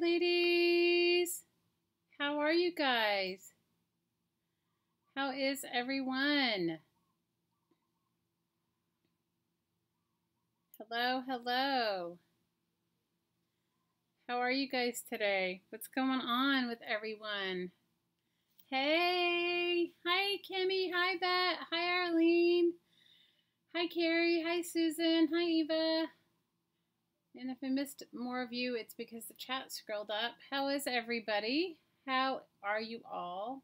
ladies. How are you guys? How is everyone? Hello, hello. How are you guys today? What's going on with everyone? Hey, hi Kimmy, hi Bet, hi Arlene, hi Carrie, hi Susan, hi Eva. And if I missed more of you, it's because the chat scrolled up. How is everybody? How are you all?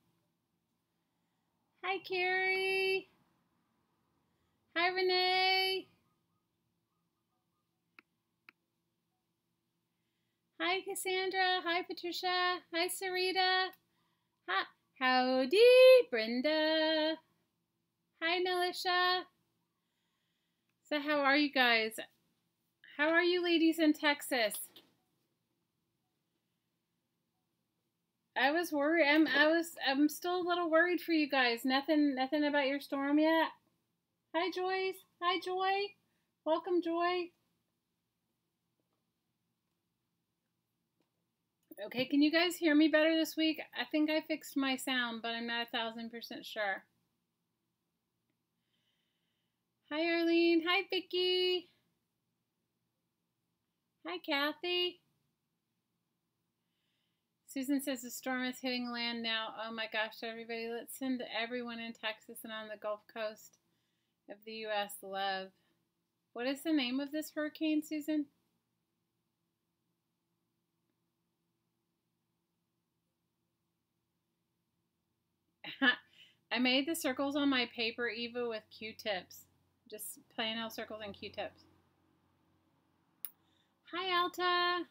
Hi Carrie. Hi Renee. Hi Cassandra. Hi Patricia. Hi Sarita. Hi. Howdy, Brenda. Hi, Nelisha. So, how are you guys? How are you, ladies in Texas? I was worried. I'm. I was. I'm still a little worried for you guys. Nothing. Nothing about your storm yet. Hi, Joyce. Hi, Joy. Welcome, Joy. Okay, can you guys hear me better this week? I think I fixed my sound, but I'm not a thousand percent sure. Hi, Arlene. Hi, Vicki. Hi, Kathy. Susan says the storm is hitting land now. Oh my gosh, everybody, let's send everyone in Texas and on the Gulf Coast of the U.S. love. What is the name of this hurricane, Susan? I made the circles on my paper, Eva, with Q-tips. Just plain old circles and Q-tips. Hi, Alta.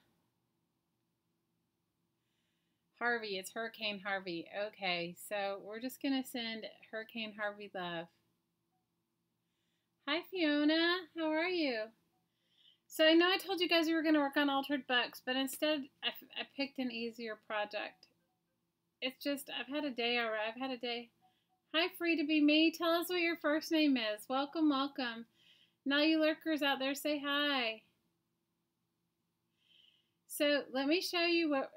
Harvey, it's Hurricane Harvey. Okay, so we're just going to send Hurricane Harvey love. Hi, Fiona. How are you? So I know I told you guys we were going to work on altered books, but instead I, I picked an easier project. It's just, I've had a day already. I've had a day. Hi, Free to Be Me. Tell us what your first name is. Welcome, welcome. Now you lurkers out there, say hi. So let me show you what...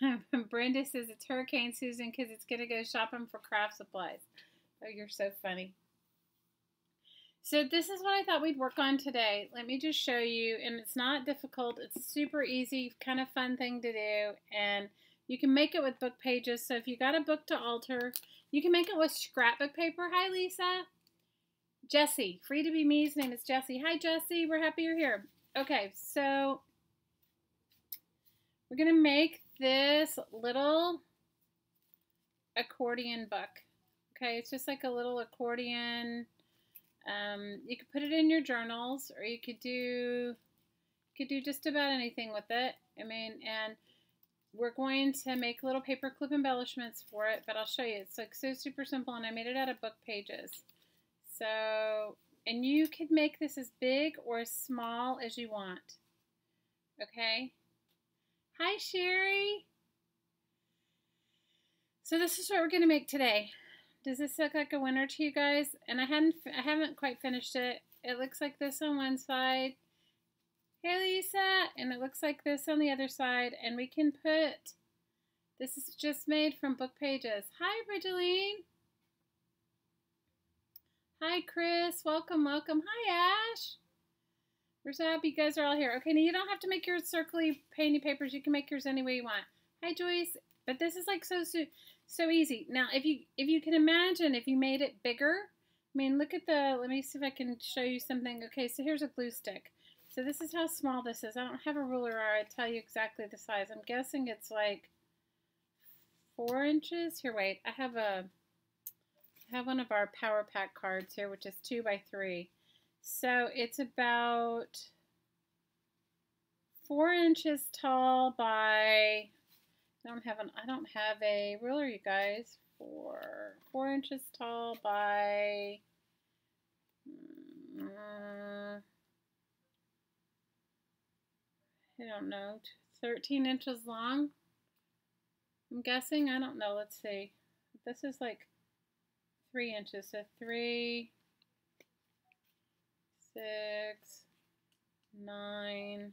Brenda says it's Hurricane Susan because it's going to go shopping for craft supplies. Oh, you're so funny. So this is what I thought we'd work on today. Let me just show you, and it's not difficult. It's super easy, kind of fun thing to do, and you can make it with book pages. So if you got a book to alter, you can make it with scrapbook paper. Hi, Lisa. Jesse, free to be me's name is Jesse. Hi, Jesse. We're happy you're here. Okay, so we're going to make this little accordion book. Okay, it's just like a little accordion. Um, you could put it in your journals, or you could do you could do just about anything with it. I mean, and we're going to make little paper clip embellishments for it, but I'll show you. It's like so super simple, and I made it out of book pages. So, and you could make this as big or as small as you want. Okay? Hi, Sherry. So this is what we're going to make today. Does this look like a winner to you guys? And I hadn't, I haven't quite finished it. It looks like this on one side Hey Lisa, and it looks like this on the other side, and we can put, this is just made from book pages. Hi Bridgeline. Hi Chris, welcome, welcome. Hi Ash. We're so happy you guys are all here. Okay, now you don't have to make your circly painty papers. You can make yours any way you want. Hi Joyce. But this is like so so so easy. Now, if you if you can imagine if you made it bigger, I mean, look at the. Let me see if I can show you something. Okay, so here's a glue stick. So this is how small this is. I don't have a ruler or I'd tell you exactly the size. I'm guessing it's like four inches. Here, wait. I have a I have one of our Power Pack cards here, which is two by three. So it's about four inches tall by I don't have an I don't have a ruler, you guys. Four four inches tall by uh, I don't know, 13 inches long. I'm guessing, I don't know, let's see. This is like three inches, so three, six, nine,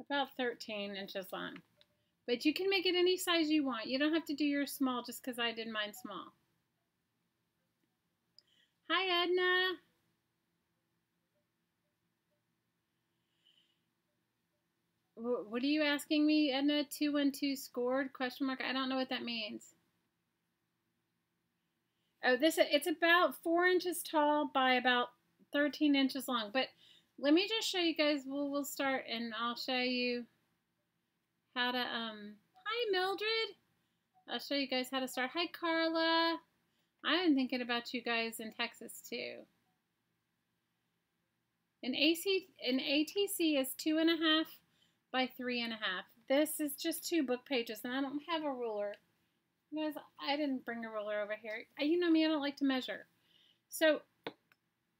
about 13 inches long. But you can make it any size you want. You don't have to do your small just because I did mine small. Hi, Edna. What are you asking me, Edna? 212 scored? Question mark. I don't know what that means. Oh, this it's about four inches tall by about 13 inches long. But let me just show you guys. We'll, we'll start and I'll show you how to, um, hi Mildred. I'll show you guys how to start. Hi Carla. I'm thinking about you guys in Texas too. An AC, an ATC is two and a half by three and a half. This is just two book pages and I don't have a ruler. Guys, I didn't bring a ruler over here. You know me, I don't like to measure. So,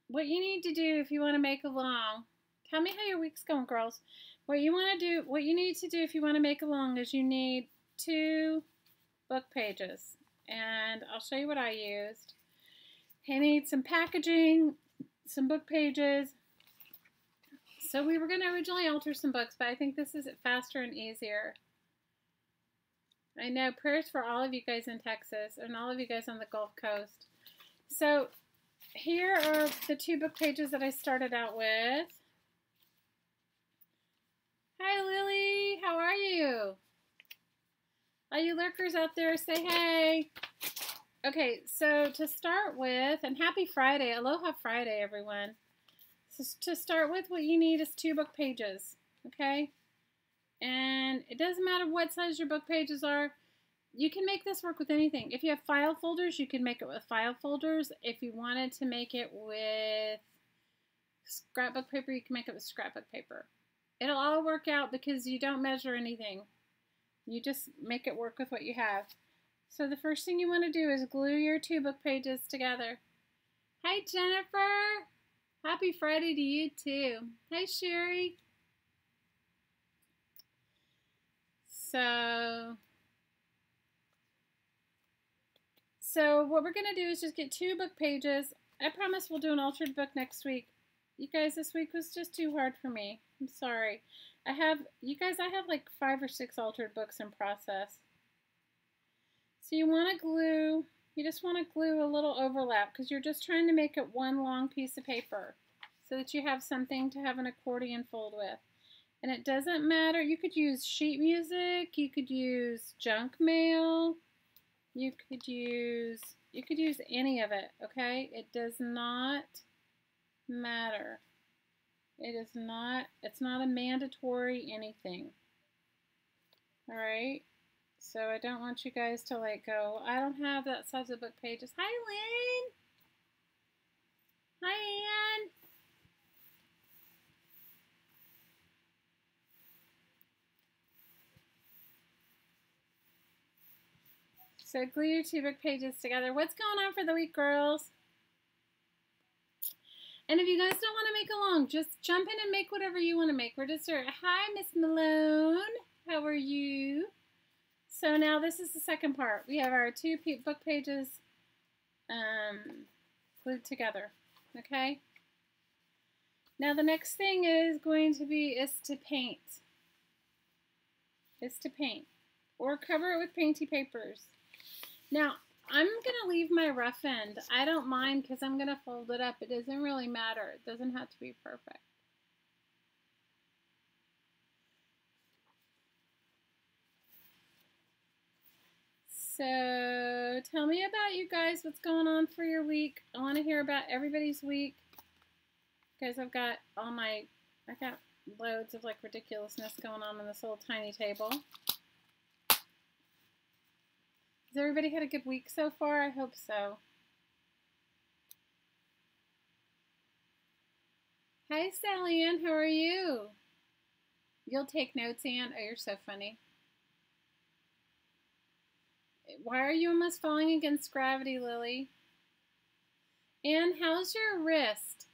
what you need to do if you want to make a long, tell me how your week's going, girls. What you want to do, what you need to do if you want to make a long is you need two book pages. And I'll show you what I used. I need some packaging, some book pages. So we were going to originally alter some books, but I think this is faster and easier. I know. Prayers for all of you guys in Texas and all of you guys on the Gulf Coast. So here are the two book pages that I started out with. Hi, Lily. How are you? All you lurkers out there, say hey. Okay, so to start with, and happy Friday. Aloha Friday, everyone. So to start with, what you need is two book pages, okay? And it doesn't matter what size your book pages are. You can make this work with anything. If you have file folders, you can make it with file folders. If you wanted to make it with scrapbook paper, you can make it with scrapbook paper. It'll all work out because you don't measure anything. You just make it work with what you have. So the first thing you want to do is glue your two book pages together. Hi, Jennifer. Happy Friday to you, too. Hi, Sherry. So, so what we're going to do is just get two book pages. I promise we'll do an altered book next week. You guys, this week was just too hard for me. I'm sorry. I have, you guys, I have like five or six altered books in process. So you want to glue, you just want to glue a little overlap because you're just trying to make it one long piece of paper so that you have something to have an accordion fold with. And it doesn't matter. You could use sheet music. You could use junk mail. You could use, you could use any of it, okay? It does not matter. It is not, it's not a mandatory anything. All right? So I don't want you guys to like go, I don't have that size of book pages. Hi, Lynn. Hi, Ann. So glue your two book pages together. What's going on for the week, girls? And if you guys don't want to make a long, just jump in and make whatever you want to make. We're just here. Hi, Miss Malone. How are you? So now this is the second part. We have our two book pages um, glued together. Okay? Now the next thing is going to be is to paint. Is to paint. Or cover it with painty papers. Now, I'm going to leave my rough end. I don't mind because I'm going to fold it up. It doesn't really matter. It doesn't have to be perfect. So tell me about you guys. What's going on for your week? I want to hear about everybody's week. Because I've got all my, I got loads of like ridiculousness going on on this little tiny table. Has everybody had a good week so far? I hope so. Hi, Sally Ann. How are you? You'll take notes, Ann. Oh, you're so funny. Why are you almost falling against gravity, Lily? Ann, how's your wrist?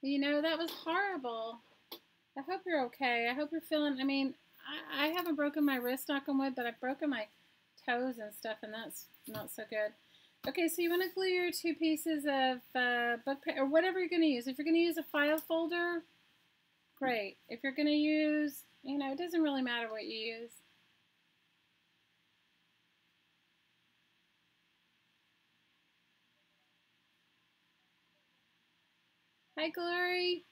You know, that was horrible. I hope you're okay. I hope you're feeling, I mean, I, I haven't broken my wrist, knock on wood, but I've broken my toes and stuff, and that's not so good. Okay, so you want to glue your two pieces of uh, book or whatever you're going to use. If you're going to use a file folder, great. If you're going to use You know, it doesn't really matter what you use. Hi, Glory.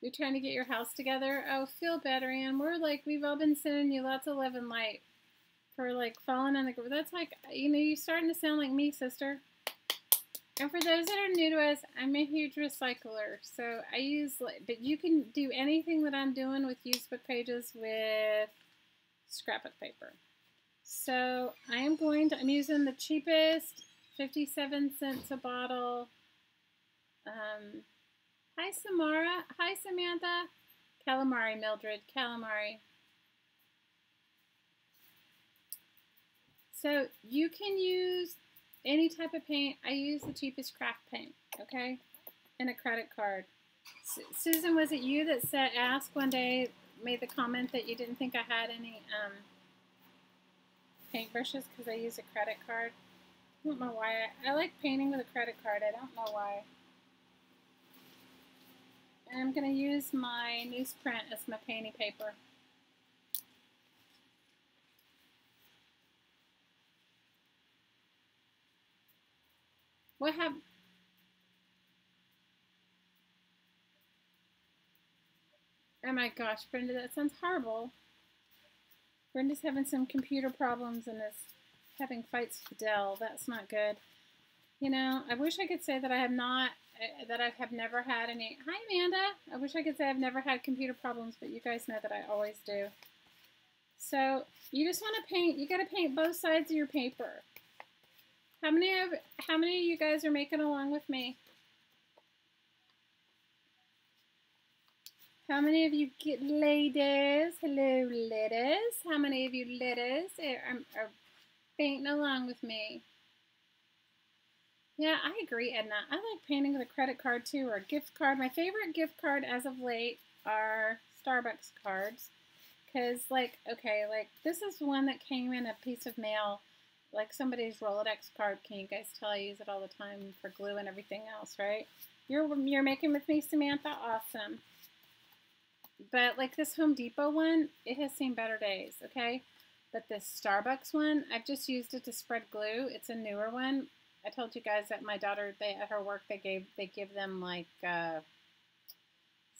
You're trying to get your house together. Oh, feel better, Ann. We're like, we've all been sending you lots of love and light for like falling on the ground. That's like, you know, you're starting to sound like me, sister. And for those that are new to us, I'm a huge recycler. So I use, but you can do anything that I'm doing with used book pages with scrapbook paper. So I am going to, I'm using the cheapest 57 cents a bottle. Um, hi, Samara. Hi, Samantha. Calamari, Mildred. Calamari. So you can use any type of paint. I use the cheapest craft paint, okay? And a credit card. Su Susan, was it you that said, asked one day, made the comment that you didn't think I had any um, paintbrushes because I use a credit card? I don't know why. I, I like painting with a credit card. I don't know why. And I'm going to use my newsprint as my painting paper. What have... Oh my gosh, Brenda, that sounds horrible. Brenda's having some computer problems and is having fights with Dell. That's not good. You know, I wish I could say that I have not, Uh, that I have never had any. Hi, Amanda. I wish I could say I've never had computer problems, but you guys know that I always do. So you just want to paint. You got to paint both sides of your paper. How many of how many of you guys are making along with me? How many of you get ladies? Hello, ladies. How many of you ladies are, are painting along with me? Yeah, I agree, Edna. I like painting with a credit card too, or a gift card. My favorite gift card as of late are Starbucks cards. Because, like, okay, like, this is one that came in a piece of mail like somebody's Rolodex card. Can you guys tell I use it all the time for glue and everything else, right? You're, you're making with me, Samantha? Awesome. But like this Home Depot one, it has seen better days, okay? But this Starbucks one, I've just used it to spread glue. It's a newer one. I told you guys that my daughter, they at her work, they gave they give them like uh,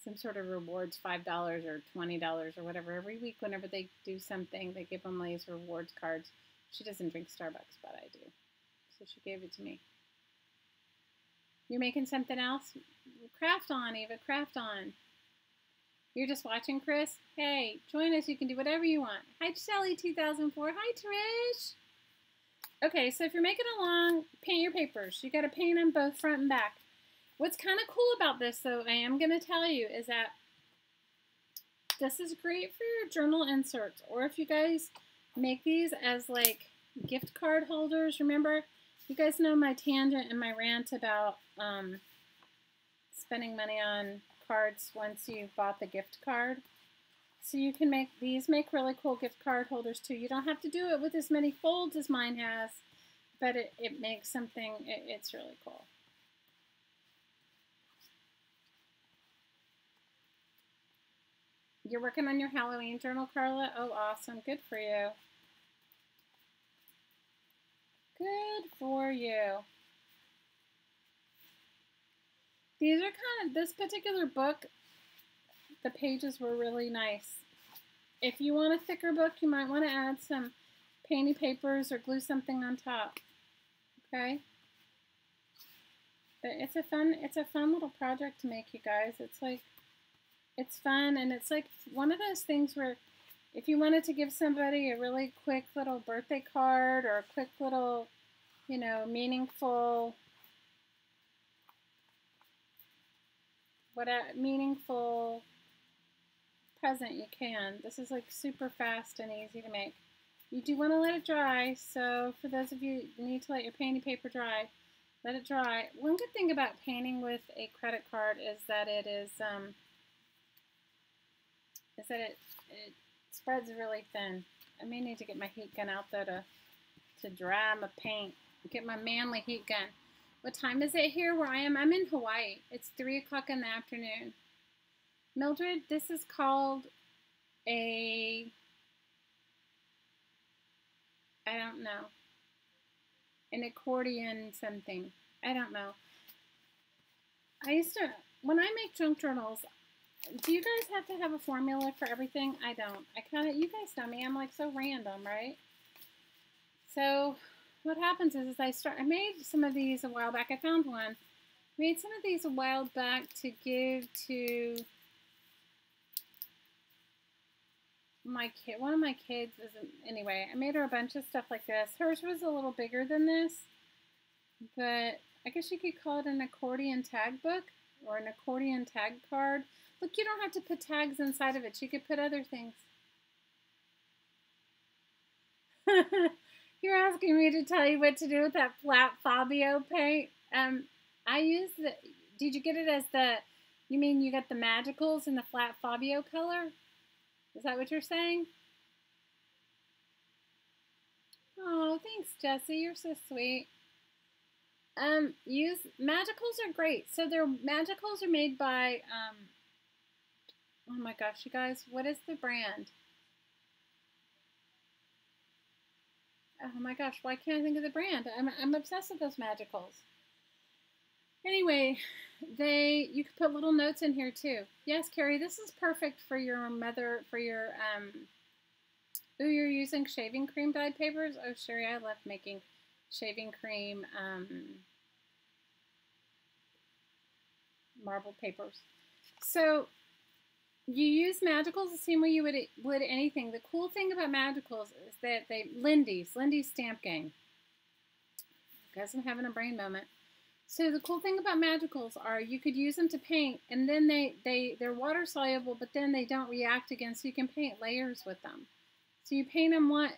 some sort of rewards, five dollars or twenty dollars or whatever every week. Whenever they do something, they give them these rewards cards. She doesn't drink Starbucks, but I do. So she gave it to me. You're making something else? Craft on, Eva. Craft on. You're just watching, Chris? Hey, join us. You can do whatever you want. Hi, Shelly2004. Hi, Trish. Okay, so if you're making a long, paint your papers. You got to paint them both front and back. What's kind of cool about this, though, I am going to tell you, is that this is great for your journal inserts. Or if you guys make these as like gift card holders. Remember, you guys know my tangent and my rant about um, spending money on cards once you've bought the gift card. So you can make these make really cool gift card holders too. You don't have to do it with as many folds as mine has, but it, it makes something, it, it's really cool. You're working on your Halloween journal, Carla? Oh, awesome. Good for you. Good for you. These are kind of, this particular book, the pages were really nice. If you want a thicker book, you might want to add some painty papers or glue something on top. Okay? But it's a fun, it's a fun little project to make, you guys. It's like, it's fun, and it's like one of those things where if you wanted to give somebody a really quick little birthday card or a quick little, you know, meaningful, what a meaningful present you can. This is like super fast and easy to make. You do want to let it dry, so for those of you who need to let your painting paper dry, let it dry. One good thing about painting with a credit card is that it is, um, is that it, it spreads really thin. I may need to get my heat gun out though to, to dry my paint. Get my manly heat gun. What time is it here where I am? I'm in Hawaii. It's 3 o'clock in the afternoon. Mildred, this is called a, I don't know, an accordion something. I don't know. I used to, when I make junk journals, do you guys have to have a formula for everything? I don't. I kind of, you guys know me, I'm like so random, right? So what happens is, is I start, I made some of these a while back. I found one. Made some of these a while back to give to my kid, one of my kids isn't, anyway, I made her a bunch of stuff like this. Hers was a little bigger than this, but I guess you could call it an accordion tag book or an accordion tag card. Look, you don't have to put tags inside of it. You could put other things. You're asking me to tell you what to do with that flat Fabio paint. Um, I use the, did you get it as the, you mean you got the magicals in the flat Fabio color? Is that what you're saying? Oh, thanks, Jesse. You're so sweet. Um, use magicals are great. So their magicals are made by um. Oh my gosh, you guys, what is the brand? Oh my gosh, why can't I think of the brand? I'm I'm obsessed with those magicals. Anyway, they you could put little notes in here too. Yes, Carrie, this is perfect for your mother for your um. Oh, you're using shaving cream dyed papers. Oh, Sherry, I love making shaving cream um, marble papers. So you use magicals the same way you would would anything. The cool thing about magicals is that they Lindy's Lindy's Stamp Gang. Guess I'm having a brain moment. So the cool thing about magicals are you could use them to paint, and then they they they're water soluble, but then they don't react again, so you can paint layers with them. So you paint them what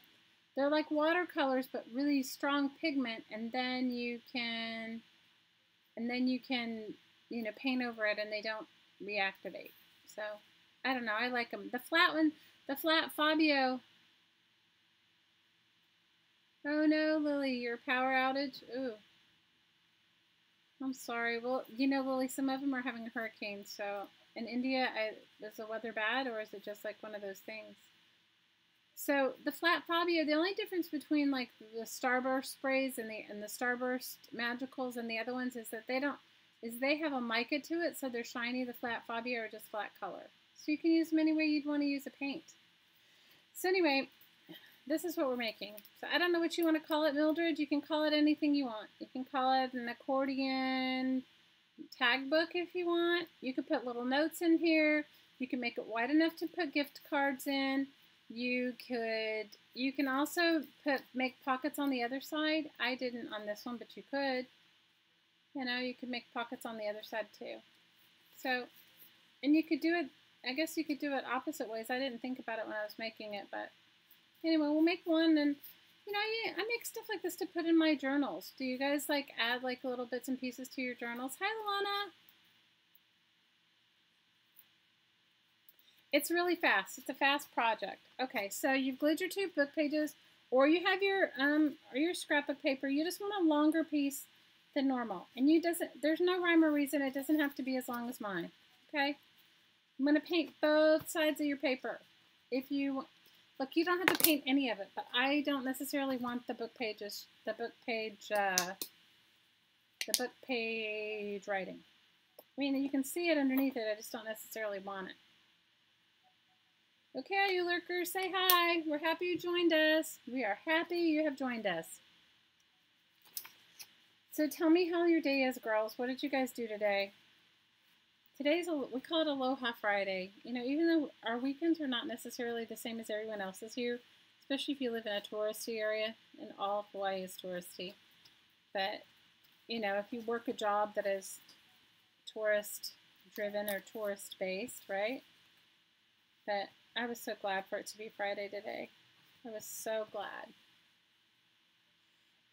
they're like watercolors, but really strong pigment, and then you can and then you can you know paint over it, and they don't reactivate. So I don't know. I like them. The flat one, the flat Fabio. Oh no, Lily, your power outage. Ooh. I'm sorry. Well, you know, Lily, some of them are having a hurricane. So in India, I, is the weather bad or is it just like one of those things? So the flat Fabio, the only difference between like the Starburst sprays and the and the Starburst Magicals and the other ones is that they don't is they have a mica to it, so they're shiny. The flat Fabio are just flat color. So you can use them any way you'd want to use a paint. So anyway, this is what we're making. So I don't know what you want to call it, Mildred. You can call it anything you want. You can call it an accordion tag book if you want. You can put little notes in here. You can make it wide enough to put gift cards in. You could, you can also put, make pockets on the other side. I didn't on this one, but you could. You know, you could make pockets on the other side too. So, and you could do it, I guess you could do it opposite ways. I didn't think about it when I was making it, but Anyway, we'll make one and you know, I make stuff like this to put in my journals. Do you guys like add like little bits and pieces to your journals? Hi, Lana. It's really fast. It's a fast project. Okay, so you've glued your two book pages, or you have your um or your scrapbook paper. You just want a longer piece than normal, and you doesn't. There's no rhyme or reason. It doesn't have to be as long as mine. Okay, I'm gonna paint both sides of your paper. If you Look, you don't have to paint any of it, but I don't necessarily want the book pages, the book page, uh, the book page writing. I mean, you can see it underneath it, I just don't necessarily want it. Okay, you lurkers, say hi. We're happy you joined us. We are happy you have joined us. So tell me how your day is, girls. What did you guys do today? Today's a, we call it Aloha Friday. You know, even though our weekends are not necessarily the same as everyone else's here, especially if you live in a touristy area, and all of Hawaii is touristy. But you know, if you work a job that is tourist driven or tourist based, right? But I was so glad for it to be Friday today. I was so glad.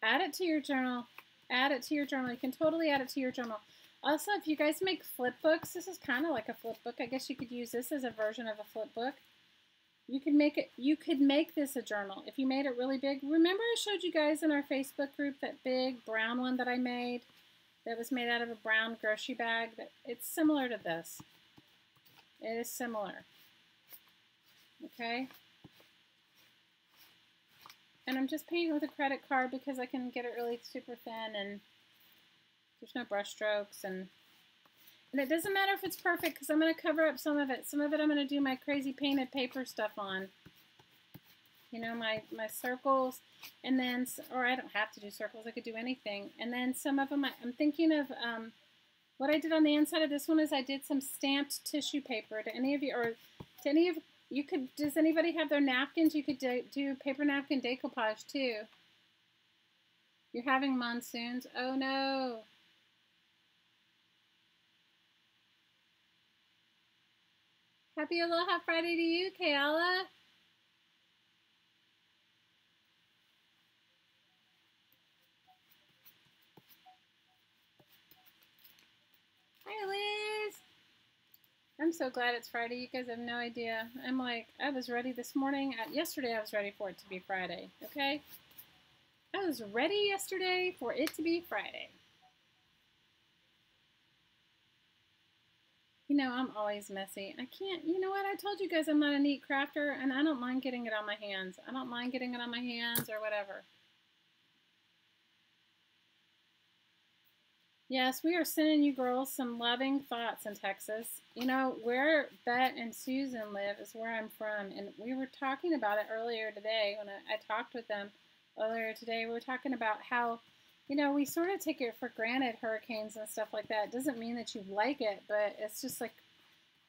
Add it to your journal. Add it to your journal. You can totally add it to your journal. Also, if you guys make flip books, this is kind of like a flip book. I guess you could use this as a version of a flip book. You could make it. You could make this a journal if you made it really big. Remember, I showed you guys in our Facebook group that big brown one that I made, that was made out of a brown grocery bag. That it's similar to this. It is similar. Okay? And I'm just painting with a credit card because I can get it really super thin and there's no brush strokes and and it doesn't matter if it's perfect because I'm going to cover up some of it. Some of it I'm going to do my crazy painted paper stuff on. You know, my, my circles and then, or I don't have to do circles. I could do anything. And then some of them, I, am thinking of um, what I did on the inside of this one is I did some stamped tissue paper. To any of you, or to any of you could, does anybody have their napkins? You could do, do paper napkin decoupage too. You're having monsoons. Oh no. Happy Aloha Friday to you, Kayala. Hi, Liz. I'm so glad it's Friday. You guys have no idea. I'm like, I was ready this morning. Uh, yesterday, I was ready for it to be Friday, okay? I was ready yesterday for it to be Friday. You know, I'm always messy. I can't, you know what? I told you guys I'm not a neat crafter, and I don't mind getting it on my hands. I don't mind getting it on my hands or whatever. Yes, we are sending you girls some loving thoughts in Texas. You know, where Bet and Susan live is where I'm from, and we were talking about it earlier today when I, I talked with them earlier today. We were talking about how, you know, we sort of take it for granted hurricanes and stuff like that. It doesn't mean that you like it, but it's just like,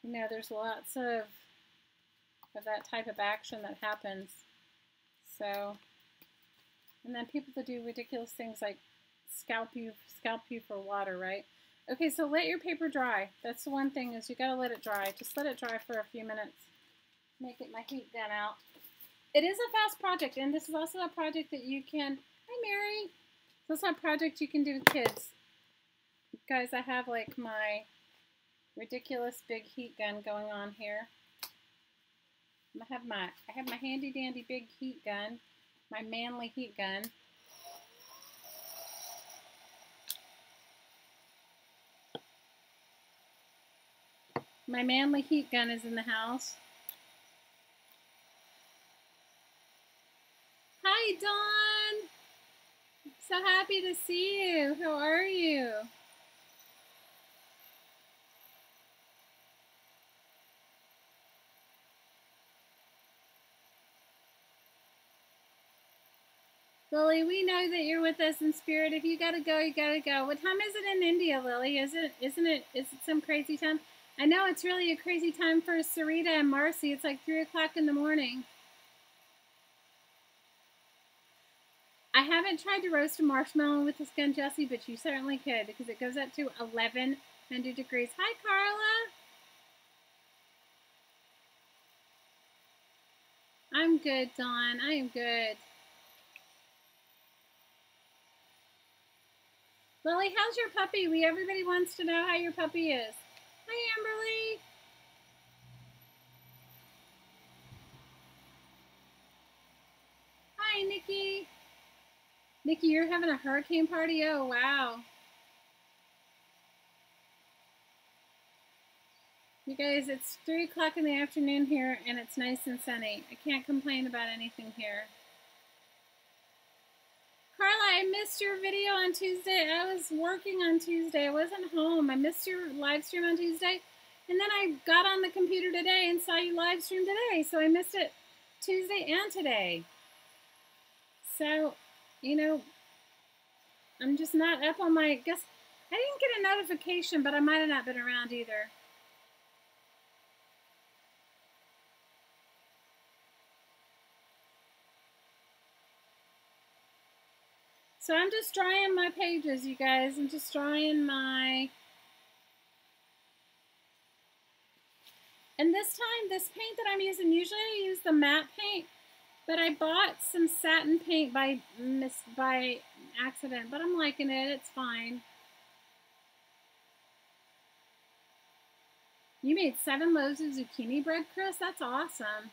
you know, there's lots of of that type of action that happens. So, and then people that do ridiculous things like scalp you scalp you for water, right? Okay, so let your paper dry. That's the one thing is you gotta let it dry. Just let it dry for a few minutes. Make it my heat gun out. It is a fast project, and this is also a project that you can. Hi, Mary. This is a project you can do with kids. Guys, I have like my ridiculous big heat gun going on here. I have my I have my handy dandy big heat gun, my manly heat gun. My manly heat gun is in the house. Hi, Dawn. So happy to see you. How are you? Lily, we know that you're with us in spirit. If you gotta go, you gotta go. What time is it in India, Lily? Is it isn't it is it some crazy time? I know it's really a crazy time for Sarita and Marcy. It's like 3 o'clock in the morning. I haven't tried to roast a marshmallow with this gun, Jesse, but you certainly could because it goes up to 1100 degrees. Hi, Carla. I'm good, Dawn. I am good. Lily, how's your puppy? We everybody wants to know how your puppy is. Hi, Amberly. Hi, Nikki. Nikki, you're having a hurricane party? Oh, wow. You guys, it's 3 o'clock in the afternoon here, and it's nice and sunny. I can't complain about anything here. Carla, I missed your video on Tuesday. I was working on Tuesday. I wasn't home. I missed your live stream on Tuesday. And then I got on the computer today and saw you live stream today. So I missed it Tuesday and today. So, you know, I'm just not up on my, guess, I didn't get a notification, but I might have not been around either. So I'm just drying my pages, you guys. I'm just drying my... And this time, this paint that I'm using, usually I use the matte paint, but I bought some satin paint by mis by accident, but I'm liking it. It's fine. You made seven loaves of zucchini bread, Chris? That's awesome.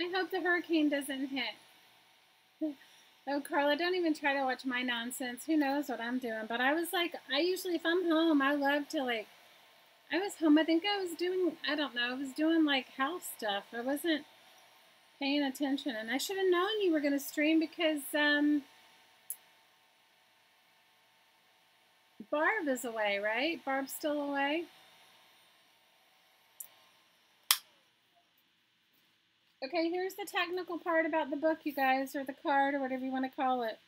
I hope the hurricane doesn't hit. Oh, Carla, don't even try to watch my nonsense. Who knows what I'm doing? But I was like, I usually, if I'm home, I love to like, I was home. I think I was doing, I don't know, I was doing like house stuff. I wasn't paying attention. And I should have known you were going to stream because um, Barb is away, right? Barb's still away. Okay, here's the technical part about the book, you guys, or the card, or whatever you want to call it.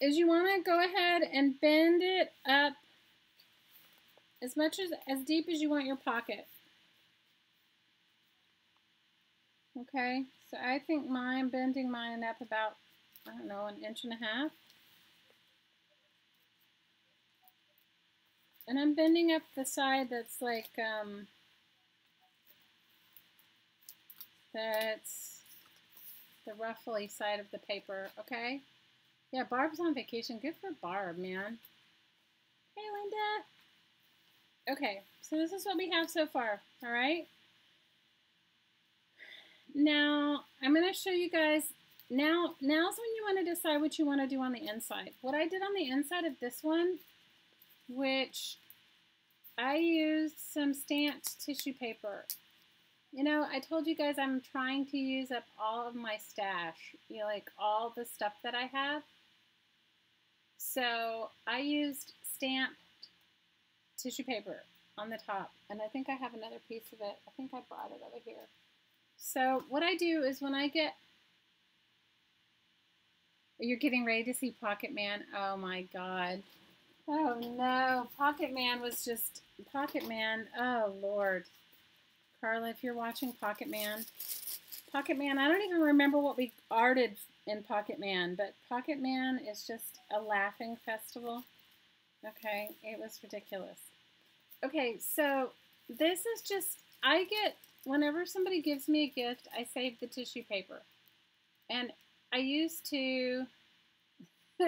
Is you want to go ahead and bend it up as much as, as deep as you want your pocket. Okay, so I think mine, bending mine up about, I don't know, an inch and a half. And I'm bending up the side that's like, um, That's the ruffly side of the paper, okay? Yeah, Barb's on vacation. Good for Barb, man. Hey, Linda. Okay, so this is what we have so far, all right? Now, I'm going to show you guys, now, now's when you want to decide what you want to do on the inside. What I did on the inside of this one, which I used some stamped tissue paper you know, I told you guys I'm trying to use up all of my stash, you know, like all the stuff that I have. So I used stamped tissue paper on the top, and I think I have another piece of it. I think I brought it over here. So what I do is when I get, you're getting ready to see Pocket Man. Oh my God. Oh no, Pocket Man was just, Pocket Man, oh Lord. Carla, if you're watching Pocket Man. Pocket Man, I don't even remember what we arted in Pocket Man, but Pocket Man is just a laughing festival. Okay, it was ridiculous. Okay, so this is just, I get, whenever somebody gives me a gift, I save the tissue paper. And I used to,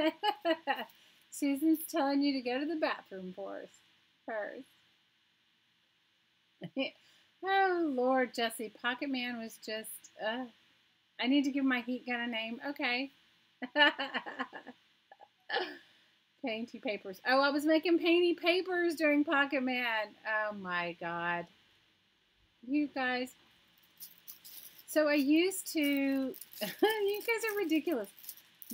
Susan's telling you to go to the bathroom for us first. Oh, Lord, Jesse. Pocket Man was just, uh, I need to give my heat gun a name. Okay. painty papers. Oh, I was making painty papers during Pocket Man. Oh, my God. You guys. So I used to, you guys are ridiculous.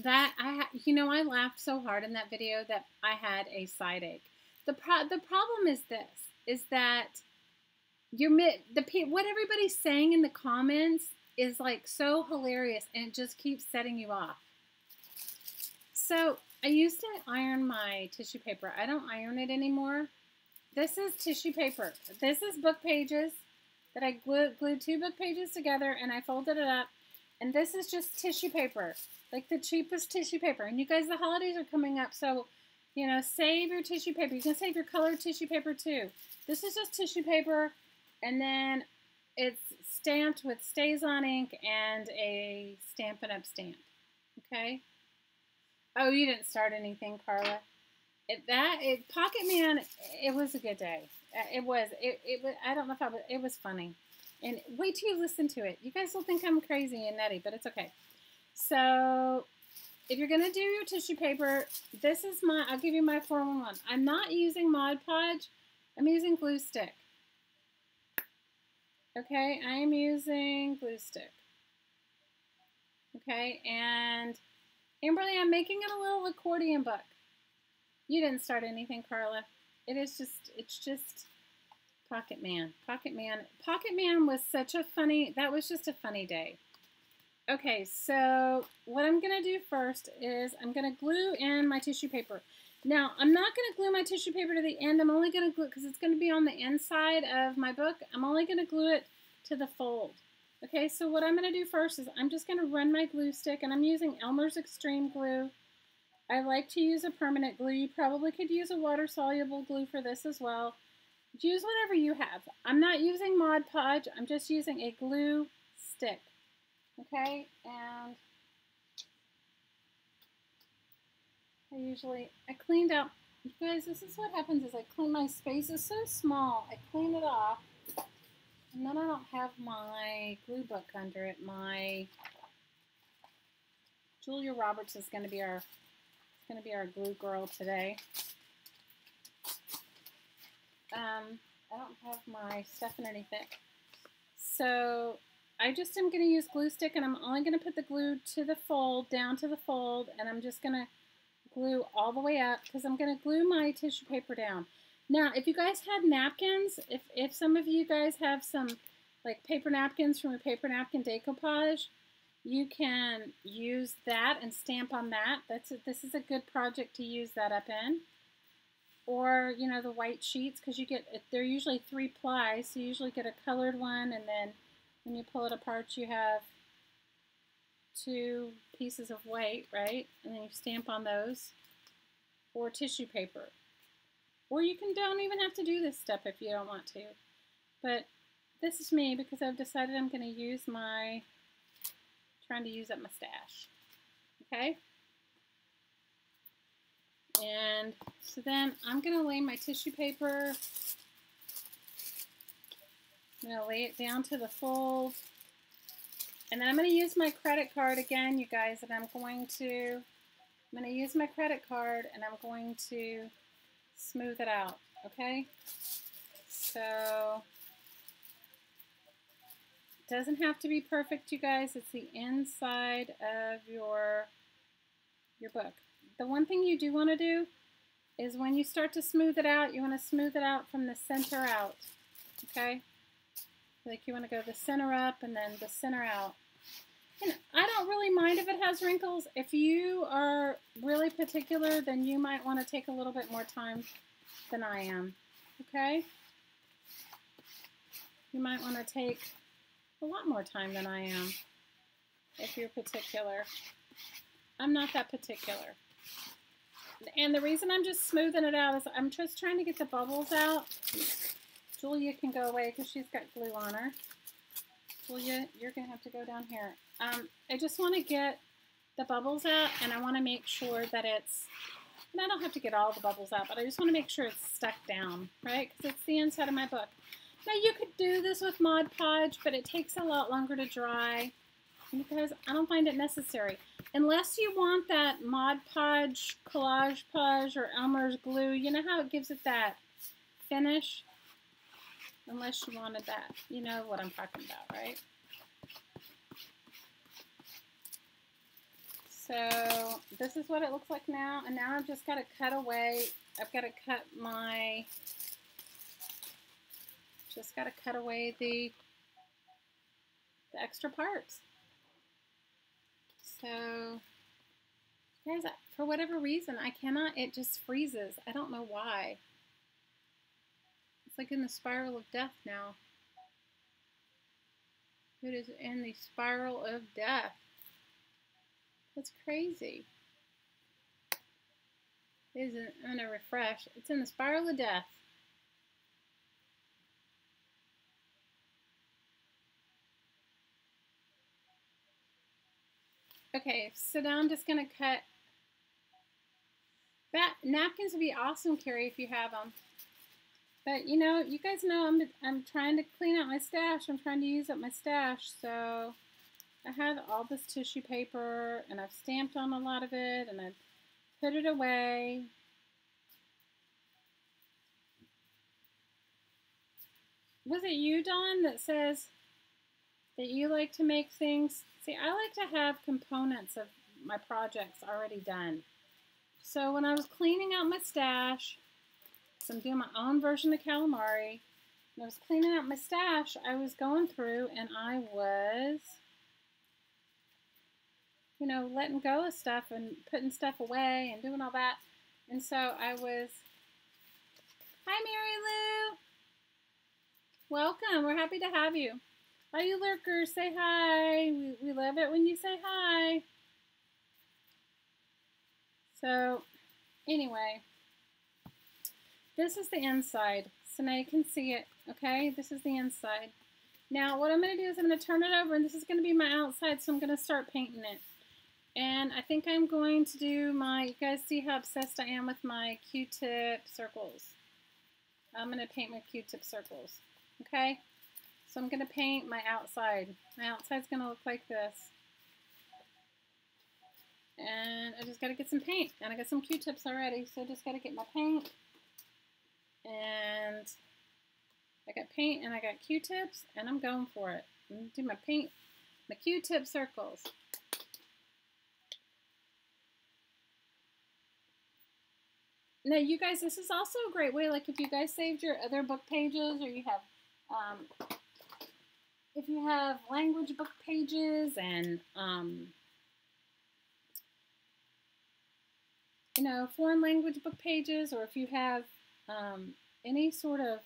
That I, you know, I laughed so hard in that video that I had a side ache. The pro the problem is this, is that you're the what everybody's saying in the comments is like so hilarious and it just keeps setting you off. So I used to iron my tissue paper. I don't iron it anymore. This is tissue paper. This is book pages that I glued, glued two book pages together and I folded it up. And this is just tissue paper, like the cheapest tissue paper. And you guys, the holidays are coming up, so you know, save your tissue paper. You can save your colored tissue paper too. This is just tissue paper and then it's stamped with StazOn ink and a Stampin' Up stamp. Okay? Oh, you didn't start anything, Carla. It, that it, Pocket Man, it was a good day. Uh, it was. It, it was. I don't know if I was. It was funny. And wait till you listen to it. You guys will think I'm crazy and nutty, but it's okay. So, if you're gonna do your tissue paper, this is my. I'll give you my 411. I'm not using Mod Podge. I'm using glue stick. Okay, I'm using glue stick. Okay, and Amberly, I'm making it a little accordion book. You didn't start anything, Carla. It is just, it's just Pocket Man. Pocket Man. Pocket Man was such a funny, that was just a funny day. Okay, so what I'm going to do first is I'm going to glue in my tissue paper. Now, I'm not going to glue my tissue paper to the end. I'm only going to glue because it's going to be on the inside of my book. I'm only going to glue it to the fold. Okay, so what I'm going to do first is I'm just going to run my glue stick, and I'm using Elmer's Extreme Glue. I like to use a permanent glue. You probably could use a water-soluble glue for this as well. Use whatever you have. I'm not using Mod Podge. I'm just using a glue stick. Okay, and I usually, I cleaned out, you guys, this is what happens is I clean, my space is so small, I clean it off, and then I don't have my glue book under it, my Julia Roberts is going to be our going to be our glue girl today. Um, I don't have my stuff in anything. So I just am going to use glue stick and I'm only going to put the glue to the fold, down to the fold, and I'm just going to glue all the way up because I'm going to glue my tissue paper down. Now, if you guys had napkins, if, if some of you guys have some like paper napkins from a paper napkin decoupage, you can use that and stamp on that. That's a, This is a good project to use that up in. Or, you know, the white sheets because you get, they're usually three ply, so you usually get a colored one and then when you pull it apart you have two pieces of white, right? And then you stamp on those. Or tissue paper. Or you can don't even have to do this step if you don't want to. But this is me because I've decided I'm going to use my, trying to use up my stash. Okay? And so then I'm going to lay my tissue paper, I'm going to lay it down to the fold. And then I'm going to use my credit card again, you guys, and I'm going to, I'm going to use my credit card and I'm going to smooth it out, okay? So, it doesn't have to be perfect, you guys. It's the inside of your, your book. The one thing you do want to do is when you start to smooth it out, you want to smooth it out from the center out, okay? Like you want to go the center up and then the center out. I don't really mind if it has wrinkles. If you are really particular, then you might want to take a little bit more time than I am. Okay? You might want to take a lot more time than I am if you're particular. I'm not that particular. And the reason I'm just smoothing it out is I'm just trying to get the bubbles out. Julia can go away because she's got glue on her. Julia, you're going to have to go down here. Um, I just want to get the bubbles out and I want to make sure that it's, and I don't have to get all the bubbles out, but I just want to make sure it's stuck down, right? Because it's the inside of my book. Now you could do this with Mod Podge, but it takes a lot longer to dry because I don't find it necessary. Unless you want that Mod Podge, Collage Podge, or Elmer's glue, you know how it gives it that finish? Unless you wanted that. You know what I'm talking about, right? So this is what it looks like now. And now I've just got to cut away. I've got to cut my, just got to cut away the, the extra parts. So, guys, for whatever reason, I cannot, it just freezes. I don't know why. It's like in the spiral of death now. It is in the spiral of death. That's crazy. It isn't going to refresh. It's in the spiral of death. Okay, so now I'm just to cut. That napkins would be awesome, Carrie, if you have them. But, you know, you guys know I'm, I'm trying to clean out my stash. I'm trying to use up my stash. So I had all this tissue paper, and I've stamped on a lot of it, and I've put it away. Was it you, Dawn, that says that you like to make things? See, I like to have components of my projects already done. So when I was cleaning out my stash, so I'm doing my own version of calamari. When I was cleaning out my stash, I was going through and I was, you know, letting go of stuff and putting stuff away and doing all that. And so I was, hi Mary Lou. Welcome, we're happy to have you. Hi you lurkers, say hi. We, we love it when you say hi. So anyway, this is the inside, so now you can see it, okay? This is the inside. Now, what I'm going to do is I'm going to turn it over, and this is going to be my outside, so I'm going to start painting it. And I think I'm going to do my, you guys see how obsessed I am with my Q-tip circles. I'm going to paint my Q-tip circles, okay? So I'm going to paint my outside. My outside's going to look like this. And I just got to get some paint. And I got some Q-tips already, so I just got to get my paint. And I got paint and I got Q-tips, and I'm going for it. Do my paint, my Q-tip circles. Now, you guys, this is also a great way, like if you guys saved your other book pages or you have, um, if you have language book pages and, um, you know, foreign language book pages, or if you have um, any sort of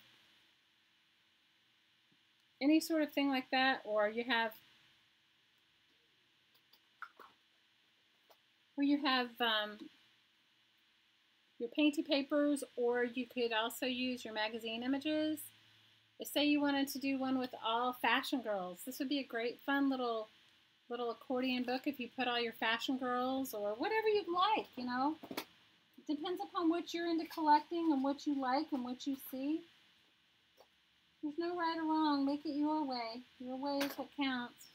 any sort of thing like that, or you have or you have um, your painty papers, or you could also use your magazine images. Say you wanted to do one with all fashion girls. This would be a great fun little little accordion book if you put all your fashion girls or whatever you'd like, you know. It depends upon what you're into collecting and what you like and what you see. There's no right or wrong. Make it your way. Your way is what counts.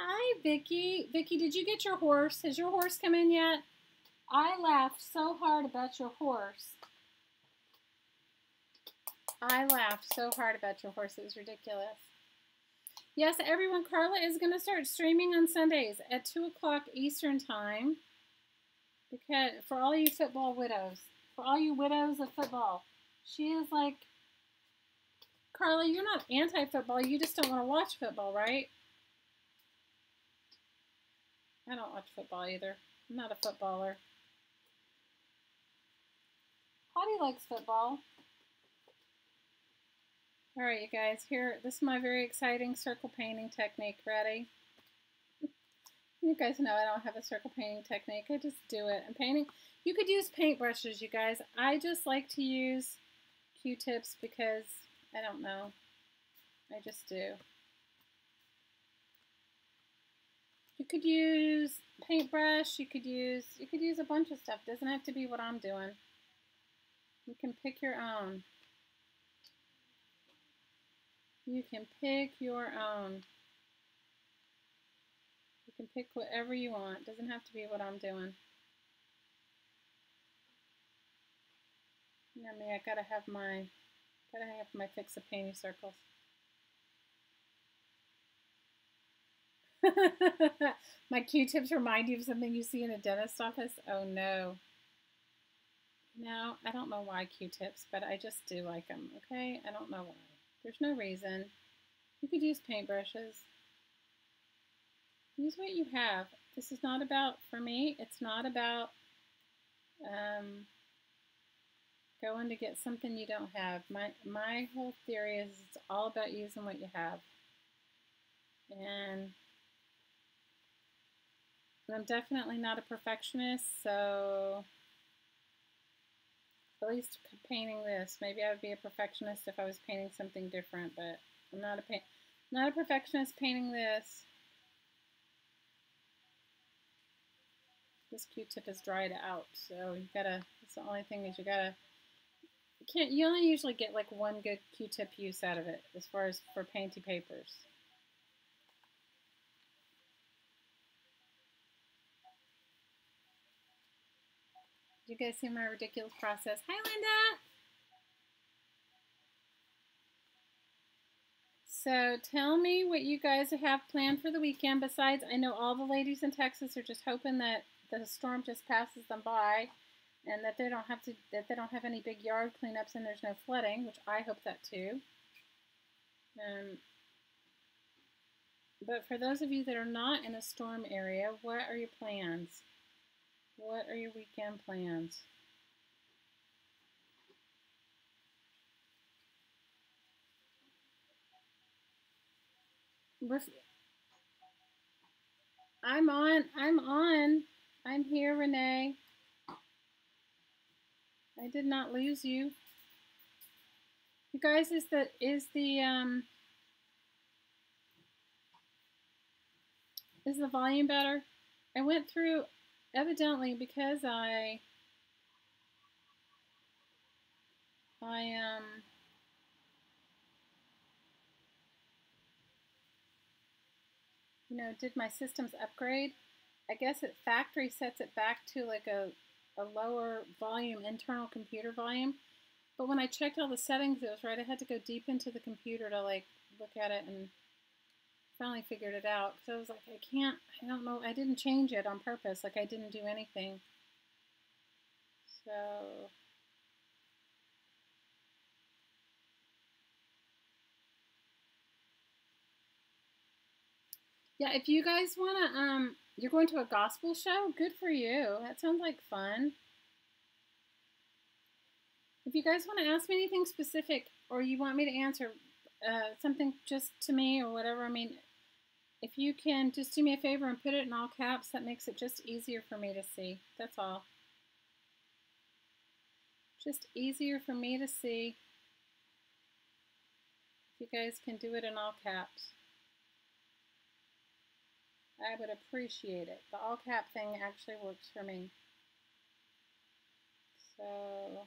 Hi, Vicki. Vicki, did you get your horse? Has your horse come in yet? I laughed so hard about your horse. I laughed so hard about your horse. It was ridiculous. Yes, everyone, Carla is going to start streaming on Sundays at 2 o'clock Eastern Time. Because for all you football widows, for all you widows of football, she is like, Carla, you're not anti-football. You just don't want to watch football, right? I don't watch football either. I'm not a footballer. Hottie likes football. All right, you guys, here, this is my very exciting circle painting technique. Ready? You guys know I don't have a circle painting technique. I just do it. I'm painting, you could use paintbrushes, you guys. I just like to use Q-tips because, I don't know, I just do. You could use paintbrush, you could use, you could use a bunch of stuff. Doesn't have to be what I'm doing. You can pick your own. You can pick your own. You can pick whatever you want. Doesn't have to be what I'm doing. You know me, I gotta have my, gotta have my fix of painting circles. My Q-tips remind you of something you see in a dentist office? Oh no. No, I don't know why Q-tips, but I just do like them, okay? I don't know why. There's no reason. You could use paintbrushes. Use what you have. This is not about, for me, it's not about um, going to get something you don't have. My, my whole theory is it's all about using what you have. And I'm definitely not a perfectionist, so at least painting this. Maybe I would be a perfectionist if I was painting something different, but I'm not a paint, not a perfectionist painting this. This Q-tip is dried out, so you gotta. That's the only thing is you gotta. You can't. You only usually get like one good Q-tip use out of it, as far as for painty papers. You guys see my ridiculous process? Hi, Linda! So tell me what you guys have planned for the weekend. Besides, I know all the ladies in Texas are just hoping that the storm just passes them by and that they don't have to that they don't have any big yard cleanups and there's no flooding, which I hope that too. Um, but for those of you that are not in a storm area, what are your plans? What are your weekend plans? Listen. I'm on. I'm on. I'm here, Renee. I did not lose you. You guys, is the is the um is the volume better? I went through evidently because I I um you know, did my systems upgrade. I guess it factory sets it back to like a, a lower volume, internal computer volume. But when I checked all the settings, it was right. I had to go deep into the computer to like look at it and finally figured it out. So I was like, I can't, I don't know, I didn't change it on purpose. Like I didn't do anything. So Yeah, if you guys want to, um, you're going to a gospel show? Good for you. That sounds like fun. If you guys want to ask me anything specific or you want me to answer uh, something just to me or whatever, I mean, if you can just do me a favor and put it in all caps, that makes it just easier for me to see. That's all. Just easier for me to see. If you guys can do it in all caps. I would appreciate it. The all cap thing actually works for me. So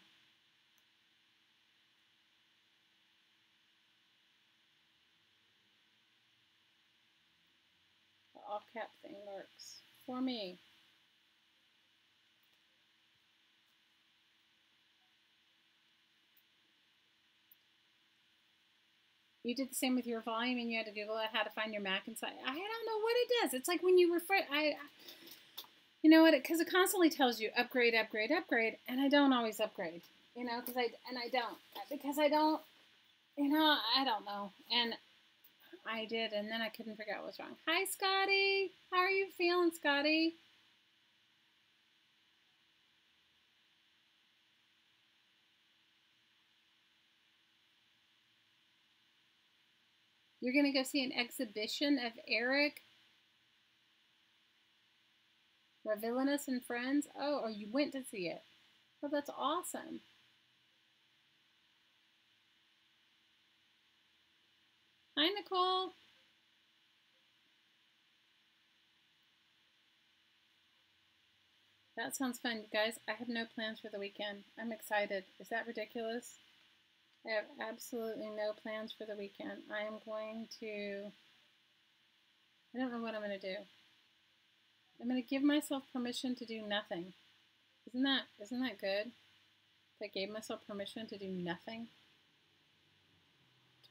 all cap thing works for me. You did the same with your volume and you had to Google out how to find your Mac inside. I don't know what it does. It's like when you refresh, I, you know what, because it constantly tells you upgrade, upgrade, upgrade, and I don't always upgrade, you know, because I, and I don't, because I don't, you know, I don't know. And I did, and then I couldn't figure out what's wrong. Hi, Scotty. How are you feeling, Scotty? You're going to go see an exhibition of Eric Ravilious and Friends? Oh, or you went to see it. Oh, that's awesome. Hi, Nicole. That sounds fun, you guys. I have no plans for the weekend. I'm excited. Is that ridiculous? I have absolutely no plans for the weekend. I am going to, I don't know what I'm going to do. I'm going to give myself permission to do nothing. Isn't that, isn't that good? I gave myself permission to do nothing.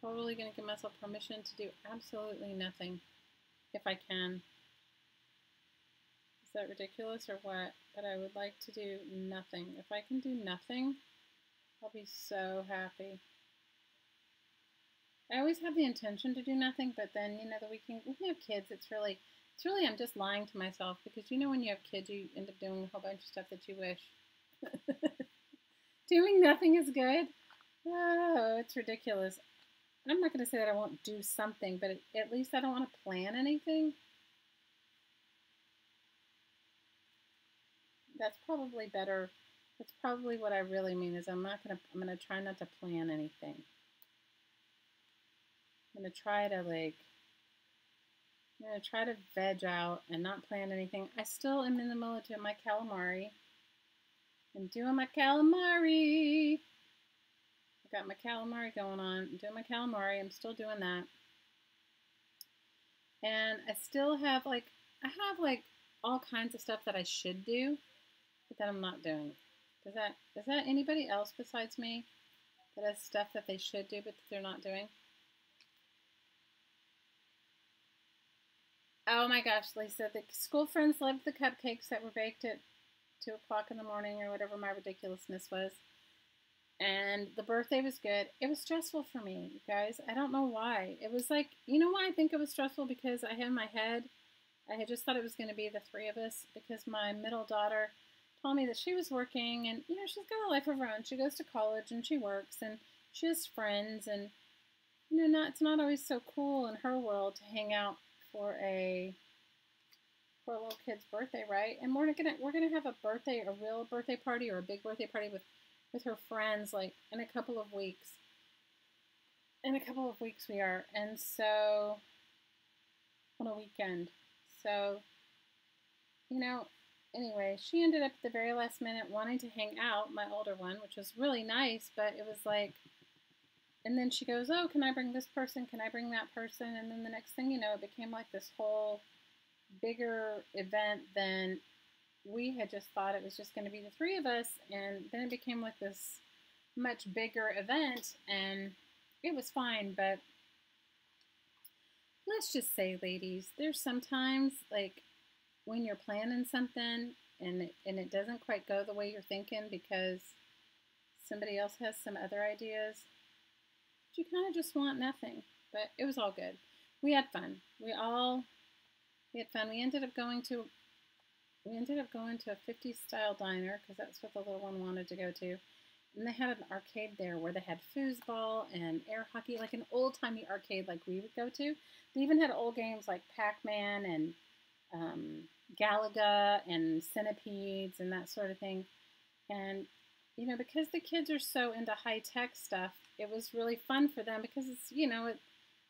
Totally going to give myself permission to do absolutely nothing if I can. Is that ridiculous or what? But I would like to do nothing. If I can do nothing, I'll be so happy. I always have the intention to do nothing, but then, you know, the weekend, when you have kids, it's really, it's really, I'm just lying to myself because, you know, when you have kids, you end up doing a whole bunch of stuff that you wish. doing nothing is good. Oh, it's ridiculous. I'm not going to say that I won't do something, but at least I don't want to plan anything. That's probably better that's probably what I really mean is I'm not going to, I'm going to try not to plan anything. I'm going to try to like, I'm going to try to veg out and not plan anything. I still am in the middle of doing my calamari. I'm doing my calamari. Got my calamari going on. I'm doing my calamari. I'm still doing that. And I still have like, I have like all kinds of stuff that I should do, but that I'm not doing. Does that is that anybody else besides me that has stuff that they should do but they're not doing? Oh my gosh, Lisa, the school friends loved the cupcakes that were baked at two o'clock in the morning or whatever my ridiculousness was. And the birthday was good. It was stressful for me, you guys. I don't know why. It was like, you know why I think it was stressful? Because I had my head, I had just thought it was going to be the three of us because my middle daughter told me that she was working and, you know, she's got a life of her own. She goes to college and she works and she has friends and, you know, not, it's not always so cool in her world to hang out for a for a little kid's birthday, right? And we're not gonna we're gonna have a birthday, a real birthday party or a big birthday party with with her friends like in a couple of weeks. In a couple of weeks we are, and so on a weekend. So, you know, anyway, she ended up at the very last minute wanting to hang out, my older one, which was really nice, but it was like, and then she goes, Oh, can I bring this person? Can I bring that person? And then the next thing you know, it became like this whole bigger event than we had just thought it was just going to be the three of us. And then it became like this much bigger event. And it was fine. But let's just say, ladies, there's sometimes like when you're planning something and it, and it doesn't quite go the way you're thinking because somebody else has some other ideas you kind of just want nothing. But it was all good. We had fun. We all we had fun. We ended up going to we ended up going to a 50s style diner because that's what the little one wanted to go to. And they had an arcade there where they had foosball and air hockey, like an old timey arcade like we would go to. They even had old games like Pac Man and um, Galaga and Centipedes and that sort of thing. And you know, because the kids are so into high tech stuff, it was really fun for them because it's, you know, it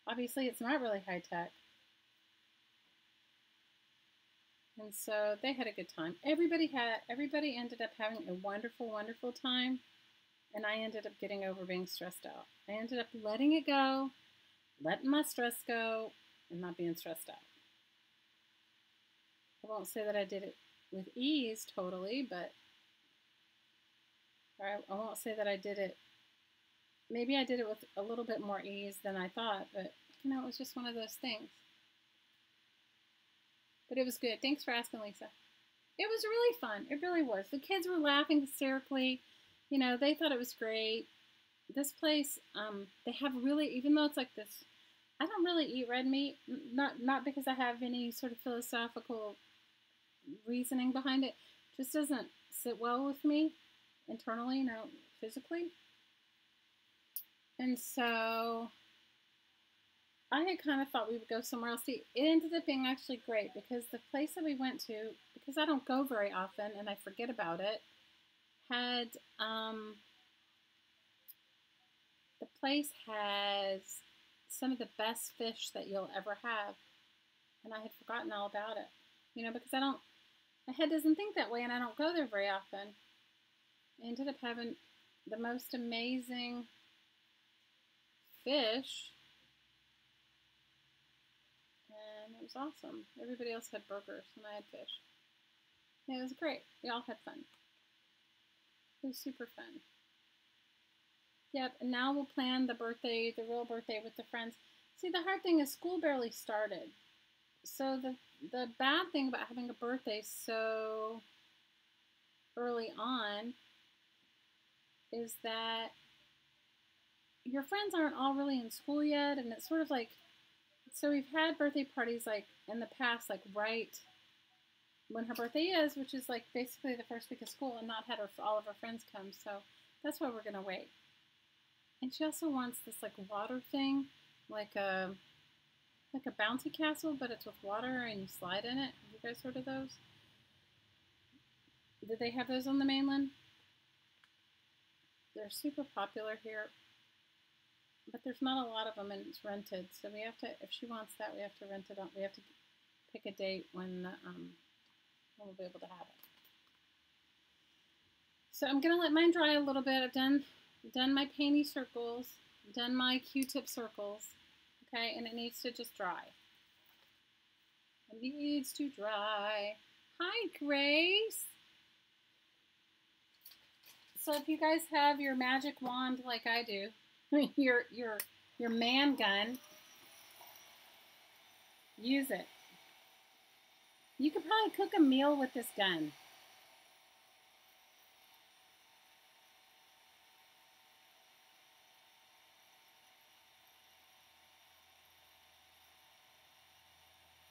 obviously it's not really high tech. And so they had a good time. Everybody had everybody ended up having a wonderful, wonderful time. And I ended up getting over being stressed out. I ended up letting it go, letting my stress go, and not being stressed out. I won't say that I did it with ease totally, but I, I won't say that I did it. Maybe I did it with a little bit more ease than I thought, but you know, it was just one of those things. But it was good. Thanks for asking, Lisa. It was really fun. It really was. The kids were laughing hysterically. You know, they thought it was great. This place, um, they have really, even though it's like this, I don't really eat red meat. Not not because I have any sort of philosophical reasoning behind it. Just doesn't sit well with me internally, you know, physically. And so I had kind of thought we would go somewhere else to eat. It ended up being actually great because the place that we went to, because I don't go very often and I forget about it, had um, the place has some of the best fish that you'll ever have. And I had forgotten all about it. You know, because I don't, my head doesn't think that way and I don't go there very often. I ended up having the most amazing fish. And it was awesome. Everybody else had burgers and I had fish. it was great. We all had fun. It was super fun. Yep, and now we'll plan the birthday, the real birthday with the friends. See, the hard thing is school barely started. So the the bad thing about having a birthday so early on is that your friends aren't all really in school yet, and it's sort of like so we've had birthday parties like in the past, like right when her birthday is, which is like basically the first week of school, and not had her all of her friends come. So that's why we're gonna wait. And she also wants this like water thing, like a like a bouncy castle, but it's with water and you slide in it. Have you guys heard of those? Did they have those on the mainland? They're super popular here, but there's not a lot of them and it's rented. So we have to, if she wants that, we have to rent it out. We have to pick a date when, um, when we'll be able to have it. So I'm going to let mine dry a little bit. I've done, done my painty circles, done my Q-tip circles, okay, and it needs to just dry. It needs to dry. Hi, Grace. So if you guys have your magic wand like I do, your your your man gun, use it. You could probably cook a meal with this gun.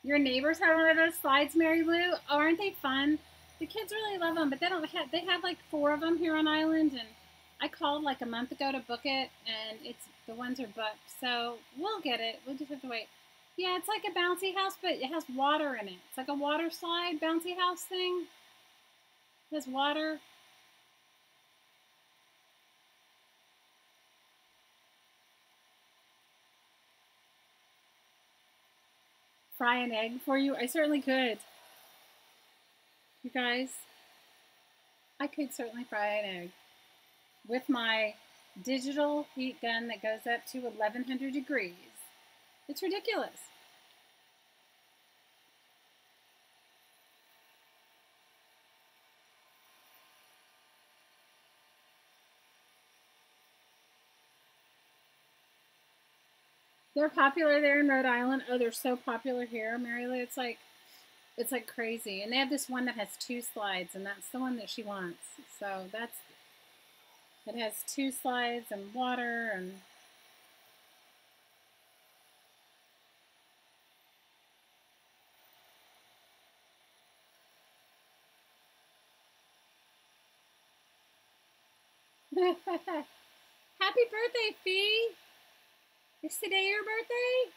Your neighbors have one of those slides, Mary Lou? Oh, aren't they fun? the kids really love them, but they don't have. They have like four of them here on island, and I called like a month ago to book it, and it's the ones are booked. So we'll get it. We'll just have to wait. Yeah, it's like a bouncy house, but it has water in it. It's like a water slide bouncy house thing. It has water. Fry an egg for you? I certainly could. You guys, I could certainly fry an egg with my digital heat gun that goes up to 1100 degrees. It's ridiculous. They're popular there in Rhode Island. Oh, they're so popular here, Mary Lou. It's like it's like crazy. And they have this one that has two slides, and that's the one that she wants. So that's it has two slides and water and Happy birthday, Fee! Is today your birthday?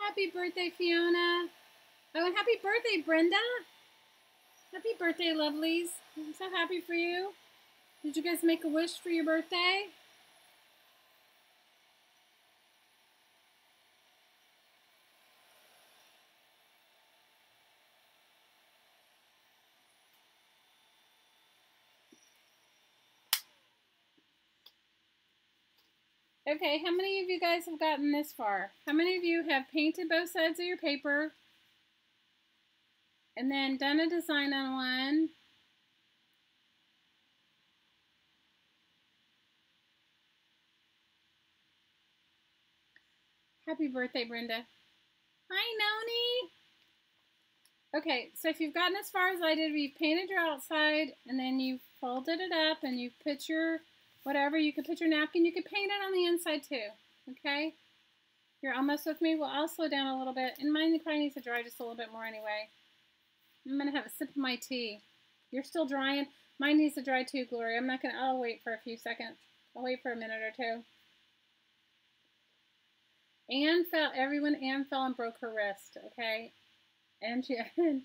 Happy birthday, Fiona. Oh, and happy birthday, Brenda. Happy birthday, lovelies. I'm so happy for you. Did you guys make a wish for your birthday? Okay, how many of you guys have gotten this far? How many of you have painted both sides of your paper and then done a design on one? Happy birthday, Brenda. Hi, Noni. Okay, so if you've gotten as far as I did, you've painted your outside and then you've folded it up and you've put your whatever. You could put your napkin. You could paint it on the inside too. Okay? You're almost with me. Well, I'll slow down a little bit. And mine probably needs to dry just a little bit more anyway. I'm going to have a sip of my tea. You're still drying. Mine needs to dry too, Gloria. I'm not going to, I'll wait for a few seconds. I'll wait for a minute or two. Anne fell, everyone, Anne fell and broke her wrist, okay? And she,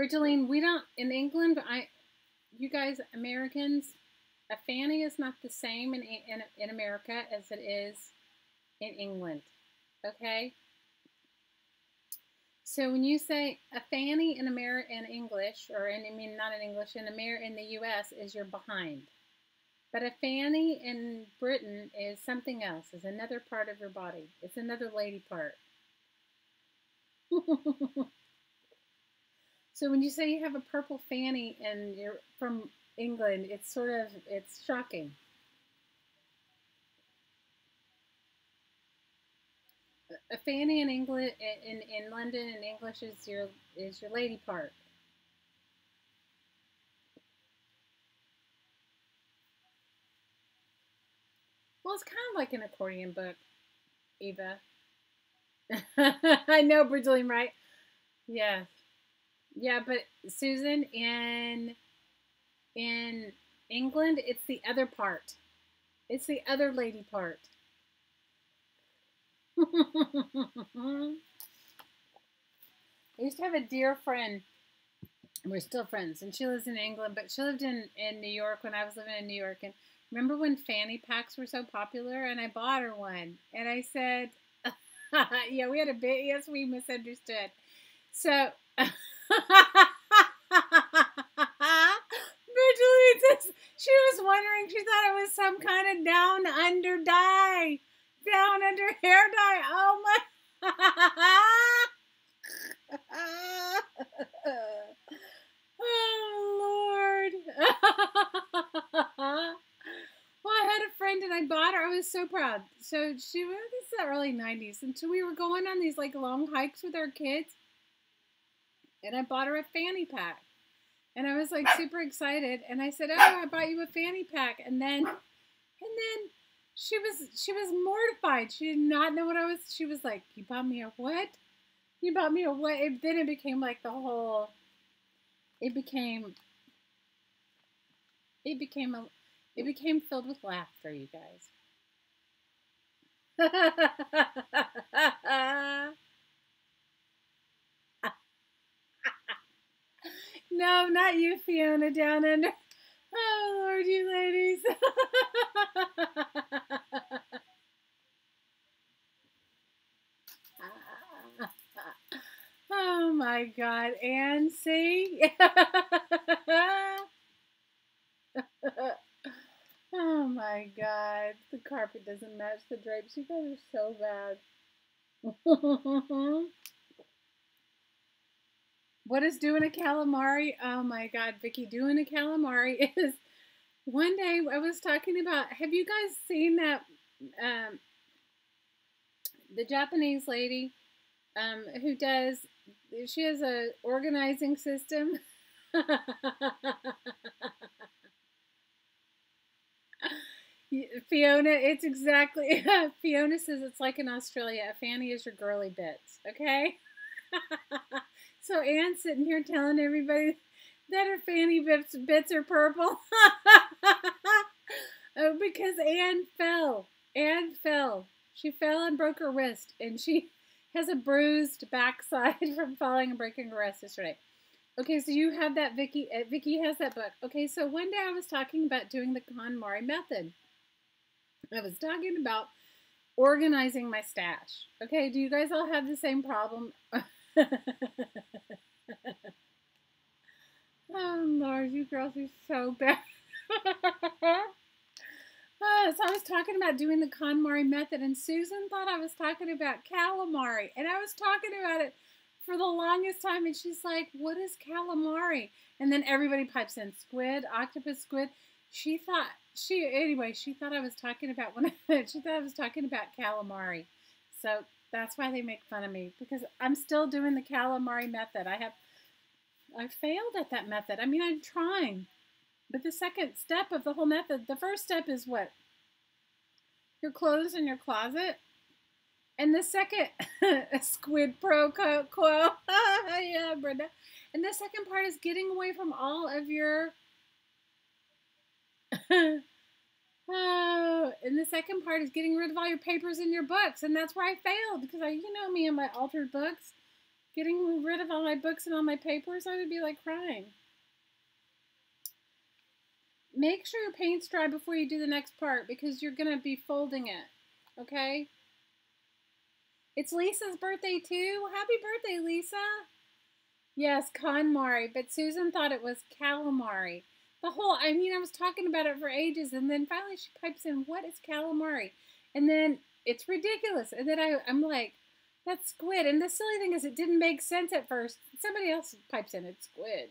Bridgeline, we don't in England. I, you guys, Americans, a fanny is not the same in in, in America as it is in England. Okay. So when you say a fanny in America in English, or in, I mean not in English in Amer in the U.S. is you're behind, but a fanny in Britain is something else. Is another part of your body. It's another lady part. So when you say you have a purple fanny and you're from England, it's sort of it's shocking. A fanny in England in, in London in English is your is your lady part. Well, it's kind of like an accordion book, Eva. I know, Brazilian, right? Yeah. Yeah, but Susan, in in England, it's the other part. It's the other lady part. I used to have a dear friend. We're still friends, and she lives in England, but she lived in, in New York when I was living in New York. And remember when fanny packs were so popular? And I bought her one. And I said, yeah, we had a bit, yes, we misunderstood. So she was wondering, she thought it was some kind of down under dye. Down under hair dye. Oh my. oh, Lord. well, I had a friend and I bought her. I was so proud. So she was, this is the early 90s. And so we were going on these like long hikes with our kids and I bought her a fanny pack. And I was like super excited. And I said, "Oh, I bought you a fanny pack." And then, and then she was she was mortified. She did not know what I was. She was like, "You bought me a what? You bought me a what?" It, then it became like the whole. It became. It became a. It became filled with laughter, you guys. No, not you, Fiona, down under. Oh, Lord, you ladies. oh, my God, and see? oh my God, the carpet doesn't match the drapes. You guys are so bad. what is doing a calamari? Oh my God, Vicky, doing a calamari is one day I was talking about. Have you guys seen that? Um, the Japanese lady um, who does. She has a organizing system. Fiona, it's exactly. Fiona says it's like in Australia. Fanny is your girly bits. Okay. So Anne's sitting here telling everybody that her fanny bits, bits are purple. oh, because Anne fell. Anne fell. She fell and broke her wrist, and she has a bruised backside from falling and breaking her wrist yesterday. Okay, so you have that, Vicky. Uh, Vicky has that book. Okay, so one day I was talking about doing the KonMari method. I was talking about organizing my stash. Okay, do you guys all have the same problem? oh, Lord, you girls are so bad. Uh, so I was talking about doing the KonMari method, and Susan thought I was talking about calamari, and I was talking about it for the longest time, and she's like, "What is calamari?" And then everybody pipes in squid, octopus, squid. She thought she anyway. She thought I was talking about when I, she thought I was talking about calamari. So that's why they make fun of me because I'm still doing the calamari method. I have I failed at that method. I mean, I'm trying. But the second step of the whole method, the first step is what? Your clothes in your closet. And the second, squid pro quo. yeah, Brenda. And the second part is getting away from all of your. oh, and the second part is getting rid of all your papers in your books. And that's where I failed because I, you know me and my altered books. Getting rid of all my books and all my papers, I would be like crying make sure your paint's dry before you do the next part because you're going to be folding it. Okay? It's Lisa's birthday too. Happy birthday, Lisa. Yes, KonMari, but Susan thought it was calamari. The whole, I mean, I was talking about it for ages, and then finally she pipes in, what is calamari? And then it's ridiculous. And then I, I'm like, that's squid. And the silly thing is, it didn't make sense at first. Somebody else pipes in, it's squid.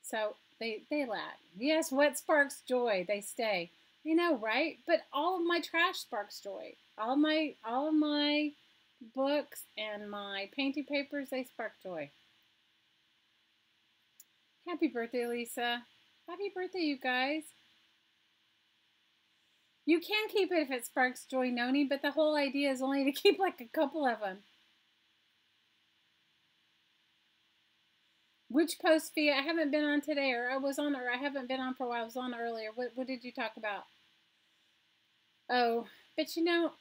So they they laugh. Yes, what sparks joy? They stay. I know, right? But all of my trash sparks joy. All my all of my books and my painting papers, they spark joy. Happy birthday, Lisa. Happy birthday, you guys. You can keep it if it sparks joy, Noni, but the whole idea is only to keep like a couple of them. Which post fee? I haven't been on today, or I was on, or I haven't been on for a while. I was on earlier. What, what did you talk about? Oh, but you know,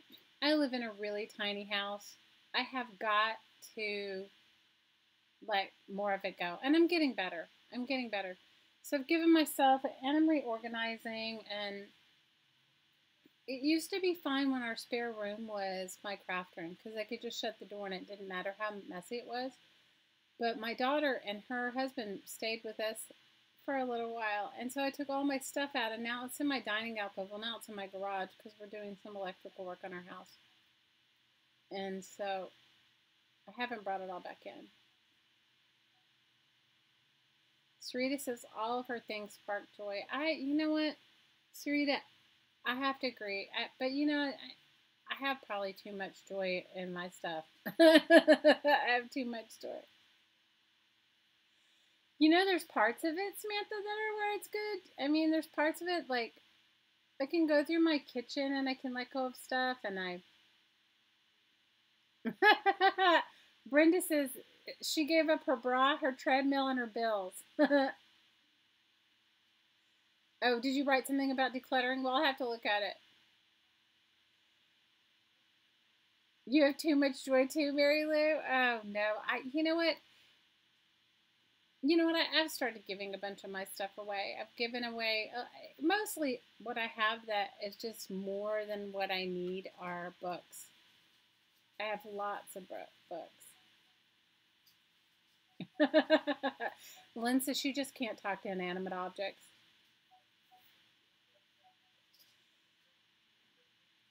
I live in a really tiny house. I have got to let more of it go. And I'm getting better. I'm getting better. So I've given myself, and I'm reorganizing. And it used to be fine when our spare room was my craft room because I could just shut the door and it didn't matter how messy it was. But my daughter and her husband stayed with us for a little while. And so I took all my stuff out, and now it's in my dining alcove. Well, now it's in my garage because we're doing some electrical work on our house. And so I haven't brought it all back in. Sarita says all of her things spark joy. I, you know what, Sarita, I have to agree. I, but you know, I, I have probably too much joy in my stuff. I have too much joy. You know, there's parts of it, Samantha, that are where it's good. I mean, there's parts of it like I can go through my kitchen and I can let go of stuff, and I. Brenda says she gave up her bra, her treadmill, and her bills. oh, did you write something about decluttering? Well, I'll have to look at it. You have too much joy too, Mary Lou? Oh no. I you know what? you know what? I, have started giving a bunch of my stuff away. I've given away uh, mostly what I have that is just more than what I need are books. I have lots of books. Lynn says she just can't talk to inanimate objects.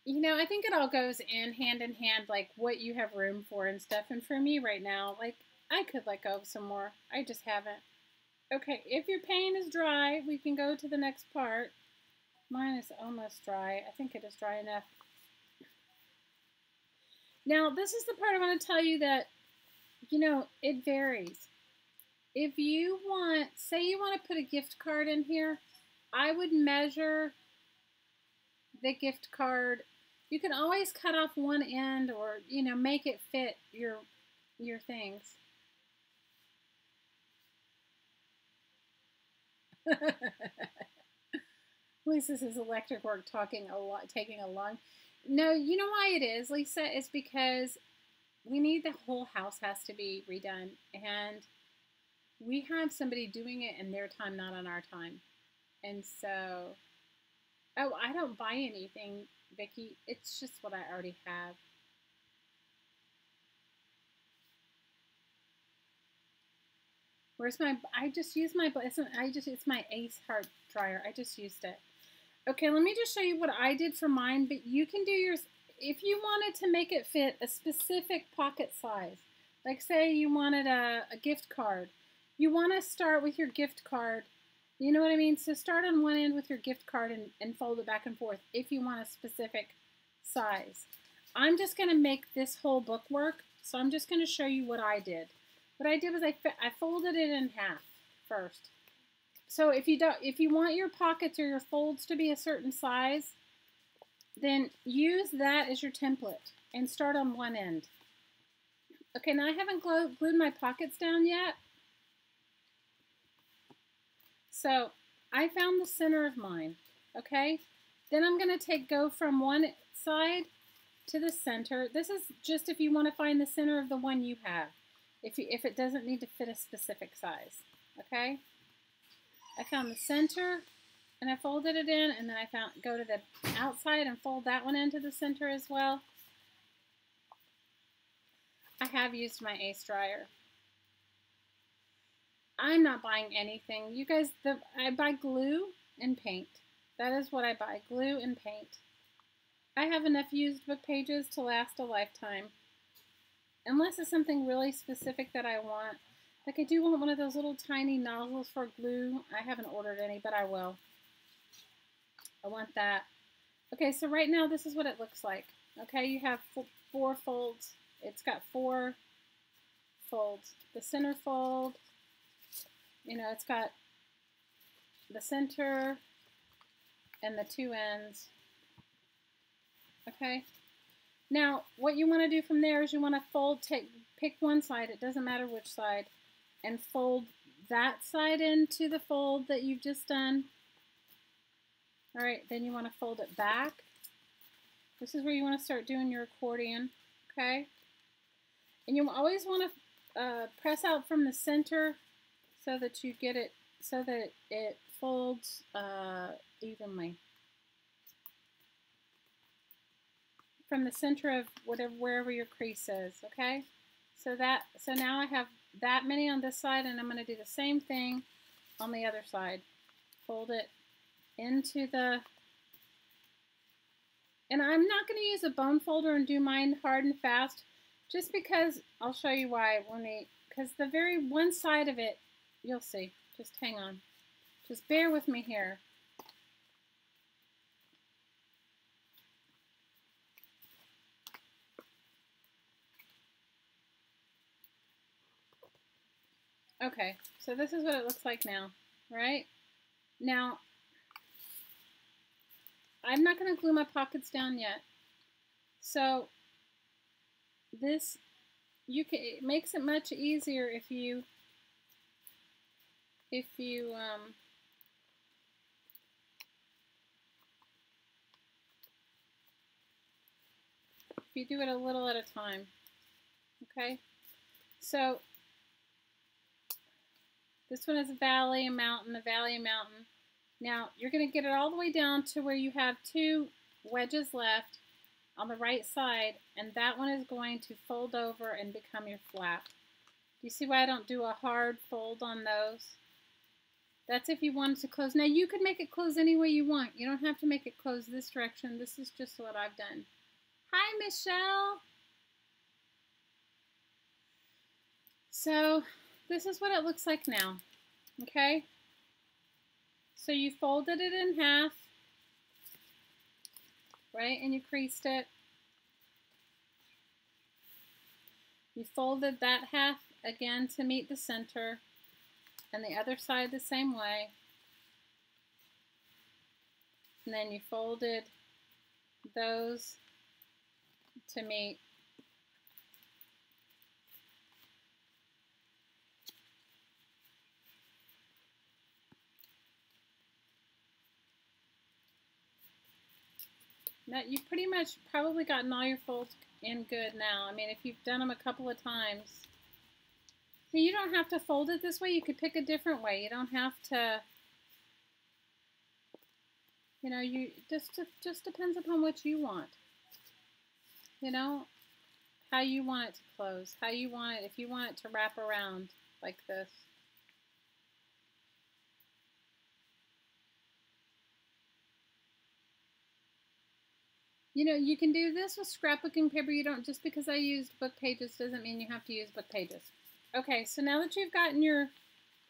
You know, I think it all goes in hand in hand, like what you have room for and stuff. And for me right now, like I could let go of some more. I just haven't. Okay, if your paint is dry, we can go to the next part. Mine is almost dry. I think it is dry enough. Now, this is the part I want to tell you that, you know, it varies. If you want, say you want to put a gift card in here, I would measure the gift card. You can always cut off one end or, you know, make it fit your your things. Lisa says electric work talking a lot, taking a long. No, you know why it is, Lisa? It's because we need the whole house has to be redone, and we have somebody doing it in their time, not on our time. And so, oh, I don't buy anything, Vicki. It's just what I already have. Where's my, I just used my, I just, it's my Ace Heart Dryer. I just used it. Okay, let me just show you what I did for mine, but you can do yours, if you wanted to make it fit a specific pocket size, like say you wanted a, a gift card, you want to start with your gift card, you know what I mean? So start on one end with your gift card and, and fold it back and forth if you want a specific size. I'm just going to make this whole book work, so I'm just going to show you what I did. What I did was I, I folded it in half first. So if you don't, if you want your pockets or your folds to be a certain size, then use that as your template and start on one end. Okay, now I haven't glued my pockets down yet. So I found the center of mine, okay? Then I'm going to take go from one side to the center. This is just if you want to find the center of the one you have if, you, if it doesn't need to fit a specific size, okay? I found the center and I folded it in and then I found go to the outside and fold that one into the center as well. I have used my Ace dryer. I'm not buying anything. You guys, the, I buy glue and paint. That is what I buy, glue and paint. I have enough used book pages to last a lifetime. Unless it's something really specific that I want. Like I do want one of those little tiny nozzles for glue. I haven't ordered any, but I will. I want that. Okay, so right now this is what it looks like. Okay, you have four folds. It's got four folds. The center fold, you know, it's got the center and the two ends. Okay, now, what you want to do from there is you want to fold, take, pick one side, it doesn't matter which side, and fold that side into the fold that you've just done. All right, then you want to fold it back. This is where you want to start doing your accordion, okay? And you always want to uh, press out from the center so that you get it, so that it folds uh, evenly. from the center of whatever wherever your crease is, okay? So that so now I have that many on this side and I'm going to do the same thing on the other side. Fold it into the and I'm not going to use a bone folder and do mine hard and fast just because I'll show you why when we because the very one side of it you'll see. Just hang on. Just bear with me here. Okay, so this is what it looks like now, right? Now, I'm not going to glue my pockets down yet. So, this, you can, it makes it much easier if you, if you, um, if you do it a little at a time, okay? So this one is a valley, a mountain, a valley, a mountain. Now, you're going to get it all the way down to where you have two wedges left on the right side, and that one is going to fold over and become your flap. Do you see why I don't do a hard fold on those? That's if you wanted to close. Now you could make it close any way you want. You don't have to make it close this direction. This is just what I've done. Hi, Michelle. So this is what it looks like now. Okay. So you folded it in half, right? And you creased it. You folded that half again to meet the center and the other side the same way. And then you folded those to meet Now, you've pretty much probably gotten all your folds in good now. I mean, if you've done them a couple of times, you don't have to fold it this way. You could pick a different way. You don't have to, you know, you just just depends upon what you want. You know, how you want it to close, how you want it, if you want it to wrap around like this. You know, you can do this with scrapbooking paper. You don't, just because I used book pages doesn't mean you have to use book pages. Okay, so now that you've gotten your,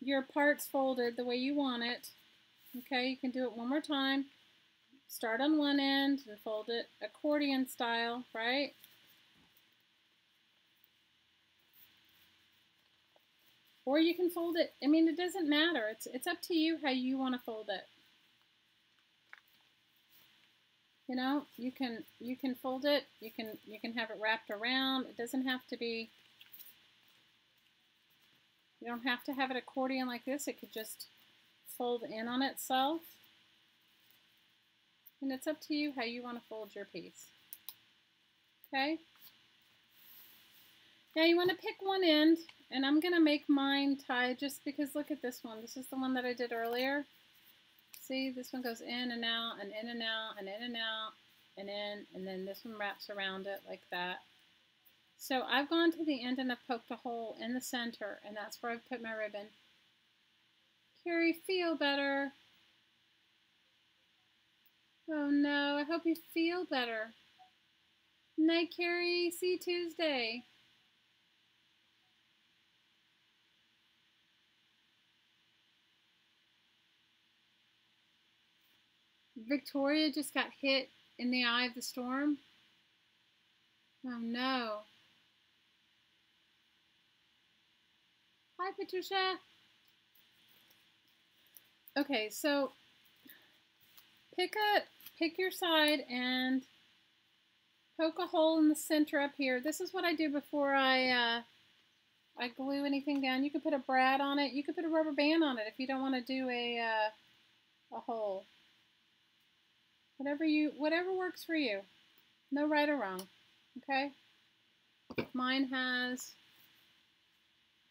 your parts folded the way you want it, okay, you can do it one more time. Start on one end and fold it accordion style, right? Or you can fold it, I mean, it doesn't matter. It's, it's up to you how you want to fold it. You know, you can you can fold it, you can you can have it wrapped around. It doesn't have to be you don't have to have it accordion like this. It could just fold in on itself. And it's up to you how you want to fold your piece. Okay? Now you want to pick one end, and I'm going to make mine tie just because look at this one. This is the one that I did earlier. See, this one goes in and out, and in and out, and in and out, and in, and then this one wraps around it like that. So I've gone to the end and I've poked a hole in the center, and that's where I've put my ribbon. Carrie, feel better. Oh no, I hope you feel better. Night, Carrie. See you Tuesday. Victoria just got hit in the eye of the storm. Oh no. Hi, Patricia. Okay, so pick a pick your side and poke a hole in the center up here. This is what I do before I uh, I glue anything down. You could put a brad on it. You could put a rubber band on it if you don't want to do a uh, a hole. Whatever you whatever works for you. No right or wrong. Okay? Mine has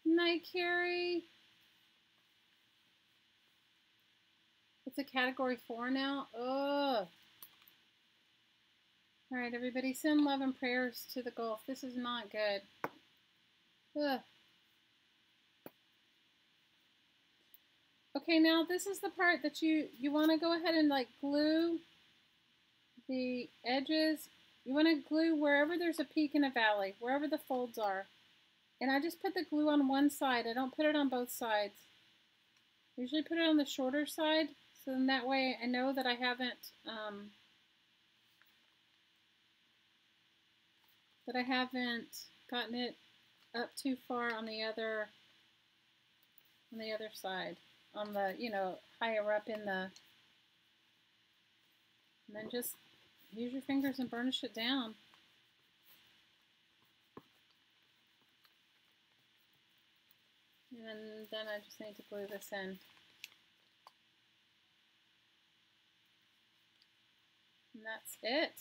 Night Carrie. It's a category four now. Ugh. All right, everybody, send love and prayers to the Gulf. This is not good. Ugh. Okay, now this is the part that you, you want to go ahead and like glue the edges. You want to glue wherever there's a peak in a valley, wherever the folds are. And I just put the glue on one side. I don't put it on both sides. I usually put it on the shorter side, so then that way I know that I haven't, um, that I haven't gotten it up too far on the other, on the other side, on the, you know, higher up in the, and then just use your fingers and burnish it down. And then I just need to glue this in. And that's it.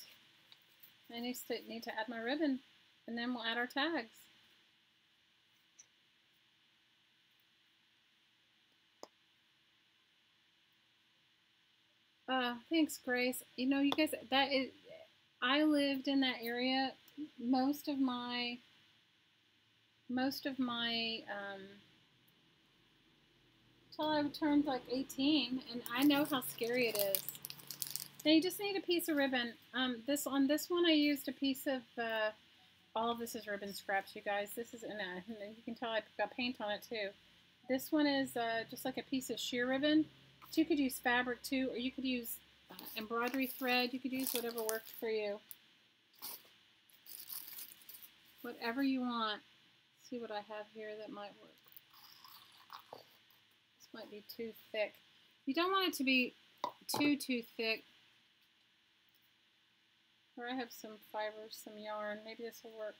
I need to, need to add my ribbon and then we'll add our tags. Uh, thanks, Grace. You know, you guys, that is, I lived in that area most of my most of my, um, till I turned like 18, and I know how scary it is. Now you just need a piece of ribbon. Um, this On this one I used a piece of, uh, all of this is ribbon scraps, you guys. This is, in a, you can tell I got paint on it too. This one is uh, just like a piece of sheer ribbon. But you could use fabric too, or you could use uh, embroidery thread. You could use whatever worked for you. Whatever you want. Let's see what I have here that might work. Might be too thick. You don't want it to be too, too thick. Or I have some fibers, some yarn. Maybe this will work.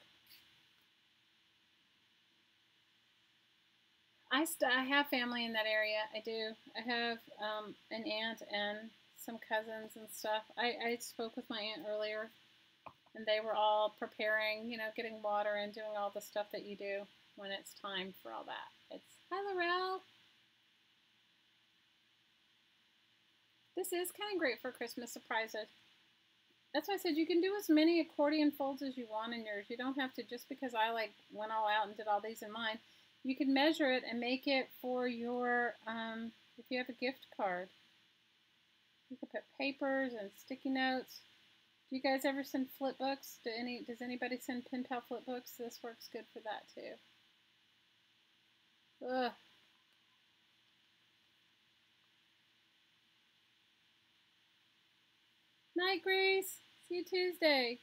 I, I have family in that area. I do. I have um, an aunt and some cousins and stuff. I, I spoke with my aunt earlier, and they were all preparing, you know, getting water and doing all the stuff that you do when it's time for all that. It's hi, Laurel. This is kind of great for Christmas surprises. That's why I said you can do as many accordion folds as you want in yours. You don't have to just because I like went all out and did all these in mine you can measure it and make it for your, um, if you have a gift card. You can put papers and sticky notes. Do you guys ever send flip books? Do any, does anybody send pen pal flip books? This works good for that too. Ugh. Night, Grace. See you Tuesday.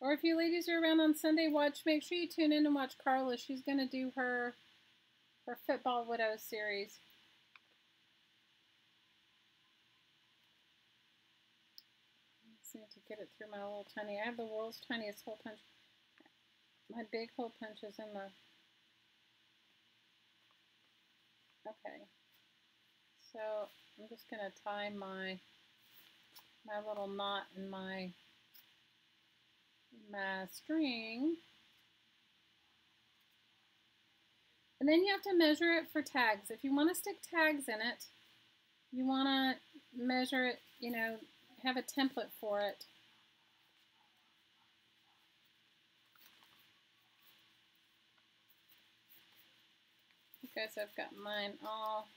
Or if you ladies are around on Sunday, watch. Make sure you tune in and watch Carla. She's going to do her her Football widow series. Need to get it through my little tiny. I have the world's tiniest hole punch. My big hole punch is in the. Okay. So I'm just going to tie my my little knot in my my string. And then you have to measure it for tags. If you want to stick tags in it, you want to measure it, you know, have a template for it. Okay, so I've got mine all,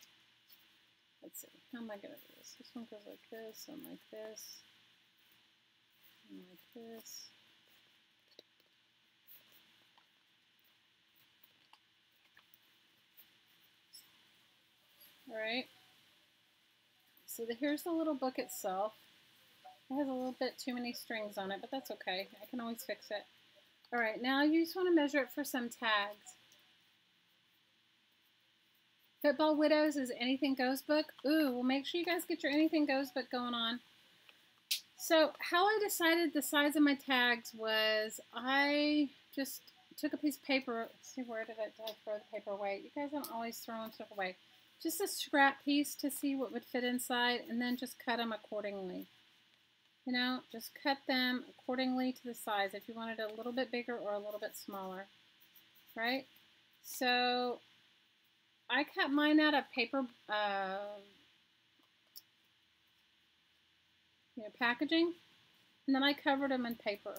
let's see, how am I going to do this? This one goes like this, and like this, and like this. Alright. So the, here's the little book itself. It has a little bit too many strings on it, but that's okay. I can always fix it. Alright, now you just want to measure it for some tags. Football Widows is Anything Goes book. Ooh, well make sure you guys get your Anything Goes book going on. So how I decided the size of my tags was I just took a piece of paper. Let's see, where did I, did I throw the paper away? You guys aren't always throwing stuff away just a scrap piece to see what would fit inside and then just cut them accordingly. You know, just cut them accordingly to the size if you wanted a little bit bigger or a little bit smaller, right? So I cut mine out of paper, uh, you know, packaging, and then I covered them in paper.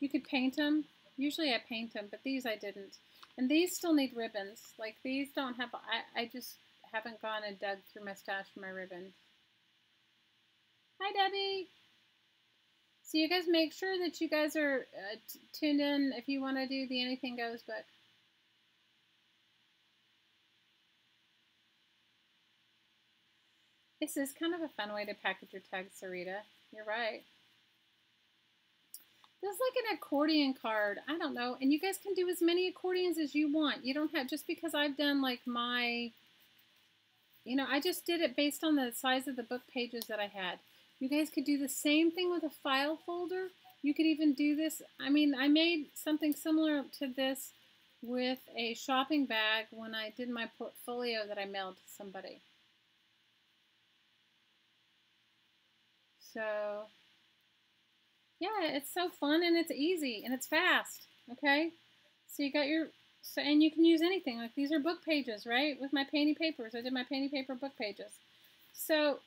You could paint them. Usually I paint them, but these I didn't. And these still need ribbons. Like these don't have, I, I just haven't gone and dug through my stash for my ribbons. Hi, Debbie. So you guys make sure that you guys are uh, tuned in if you want to do the Anything Goes book. This is kind of a fun way to package your tags, Sarita. You're right. This is like an accordion card. I don't know. And you guys can do as many accordions as you want. You don't have, just because I've done like my you know, I just did it based on the size of the book pages that I had. You guys could do the same thing with a file folder. You could even do this. I mean, I made something similar to this with a shopping bag when I did my portfolio that I mailed to somebody. So, yeah, it's so fun and it's easy and it's fast, okay? So you got your so, and you can use anything. Like these are book pages, right? With my painty papers. I did my painty paper book pages. So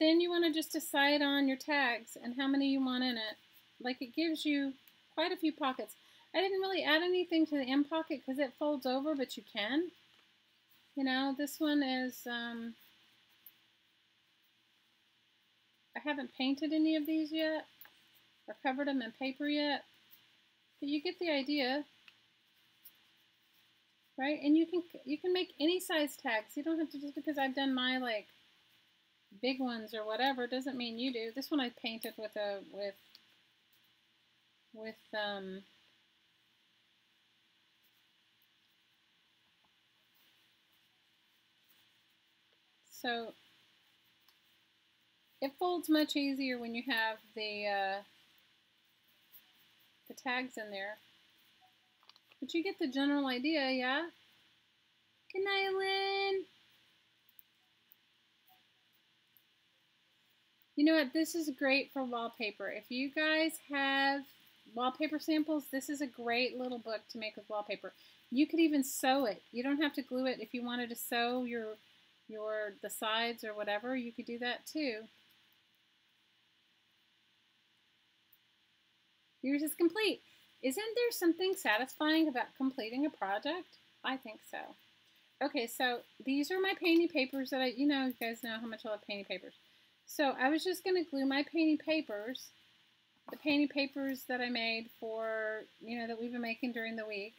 then you want to just decide on your tags and how many you want in it. Like it gives you quite a few pockets. I didn't really add anything to the end pocket because it folds over, but you can. You know, this one is, um, I haven't painted any of these yet or covered them in paper yet, but you get the idea, right? And you can you can make any size tags. You don't have to just because I've done my like big ones or whatever doesn't mean you do. This one I painted with a with with um So it folds much easier when you have the uh, the tags in there. But you get the general idea, yeah? Good night, Lynn. You know what? This is great for wallpaper. If you guys have wallpaper samples, this is a great little book to make with wallpaper. You could even sew it. You don't have to glue it. If you wanted to sew your your the sides or whatever, you could do that too. Yours is complete. Isn't there something satisfying about completing a project? I think so. Okay, so these are my painting papers that I, you know, you guys know how much I love painting papers. So I was just going to glue my painting papers, the painting papers that I made for, you know, that we've been making during the week.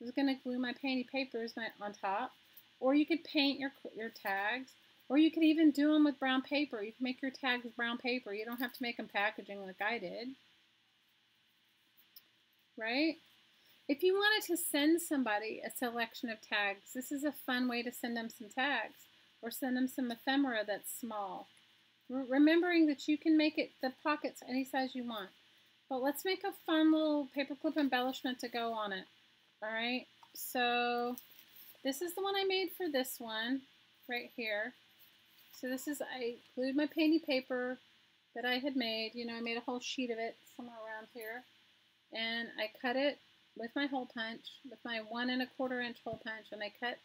I was going to glue my painting papers on top. Or you could paint your, your tags. Or you could even do them with brown paper. You can make your tags brown paper. You don't have to make them packaging like I did. Right? If you wanted to send somebody a selection of tags, this is a fun way to send them some tags. Or send them some ephemera that's small. Remembering that you can make it the pockets any size you want. But let's make a fun little paperclip embellishment to go on it. Alright, so this is the one I made for this one, right here. So this is, I glued my painty paper that I had made. You know, I made a whole sheet of it somewhere around here. And I cut it with my hole punch, with my one and a quarter inch hole punch, and I cut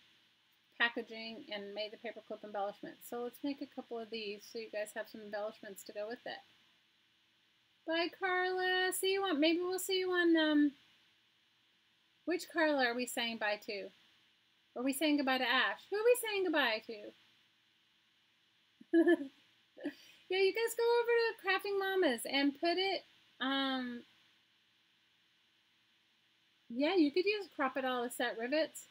packaging and made the paperclip embellishment. So let's make a couple of these so you guys have some embellishments to go with it. Bye, Carla. See you on, maybe we'll see you on, um, which Carla are we saying bye to? Are we saying goodbye to Ash? Who are we saying goodbye to? yeah, you guys go over to Crafting Mamas and put it, um, yeah, you could use Crop-A-Dile to set rivets.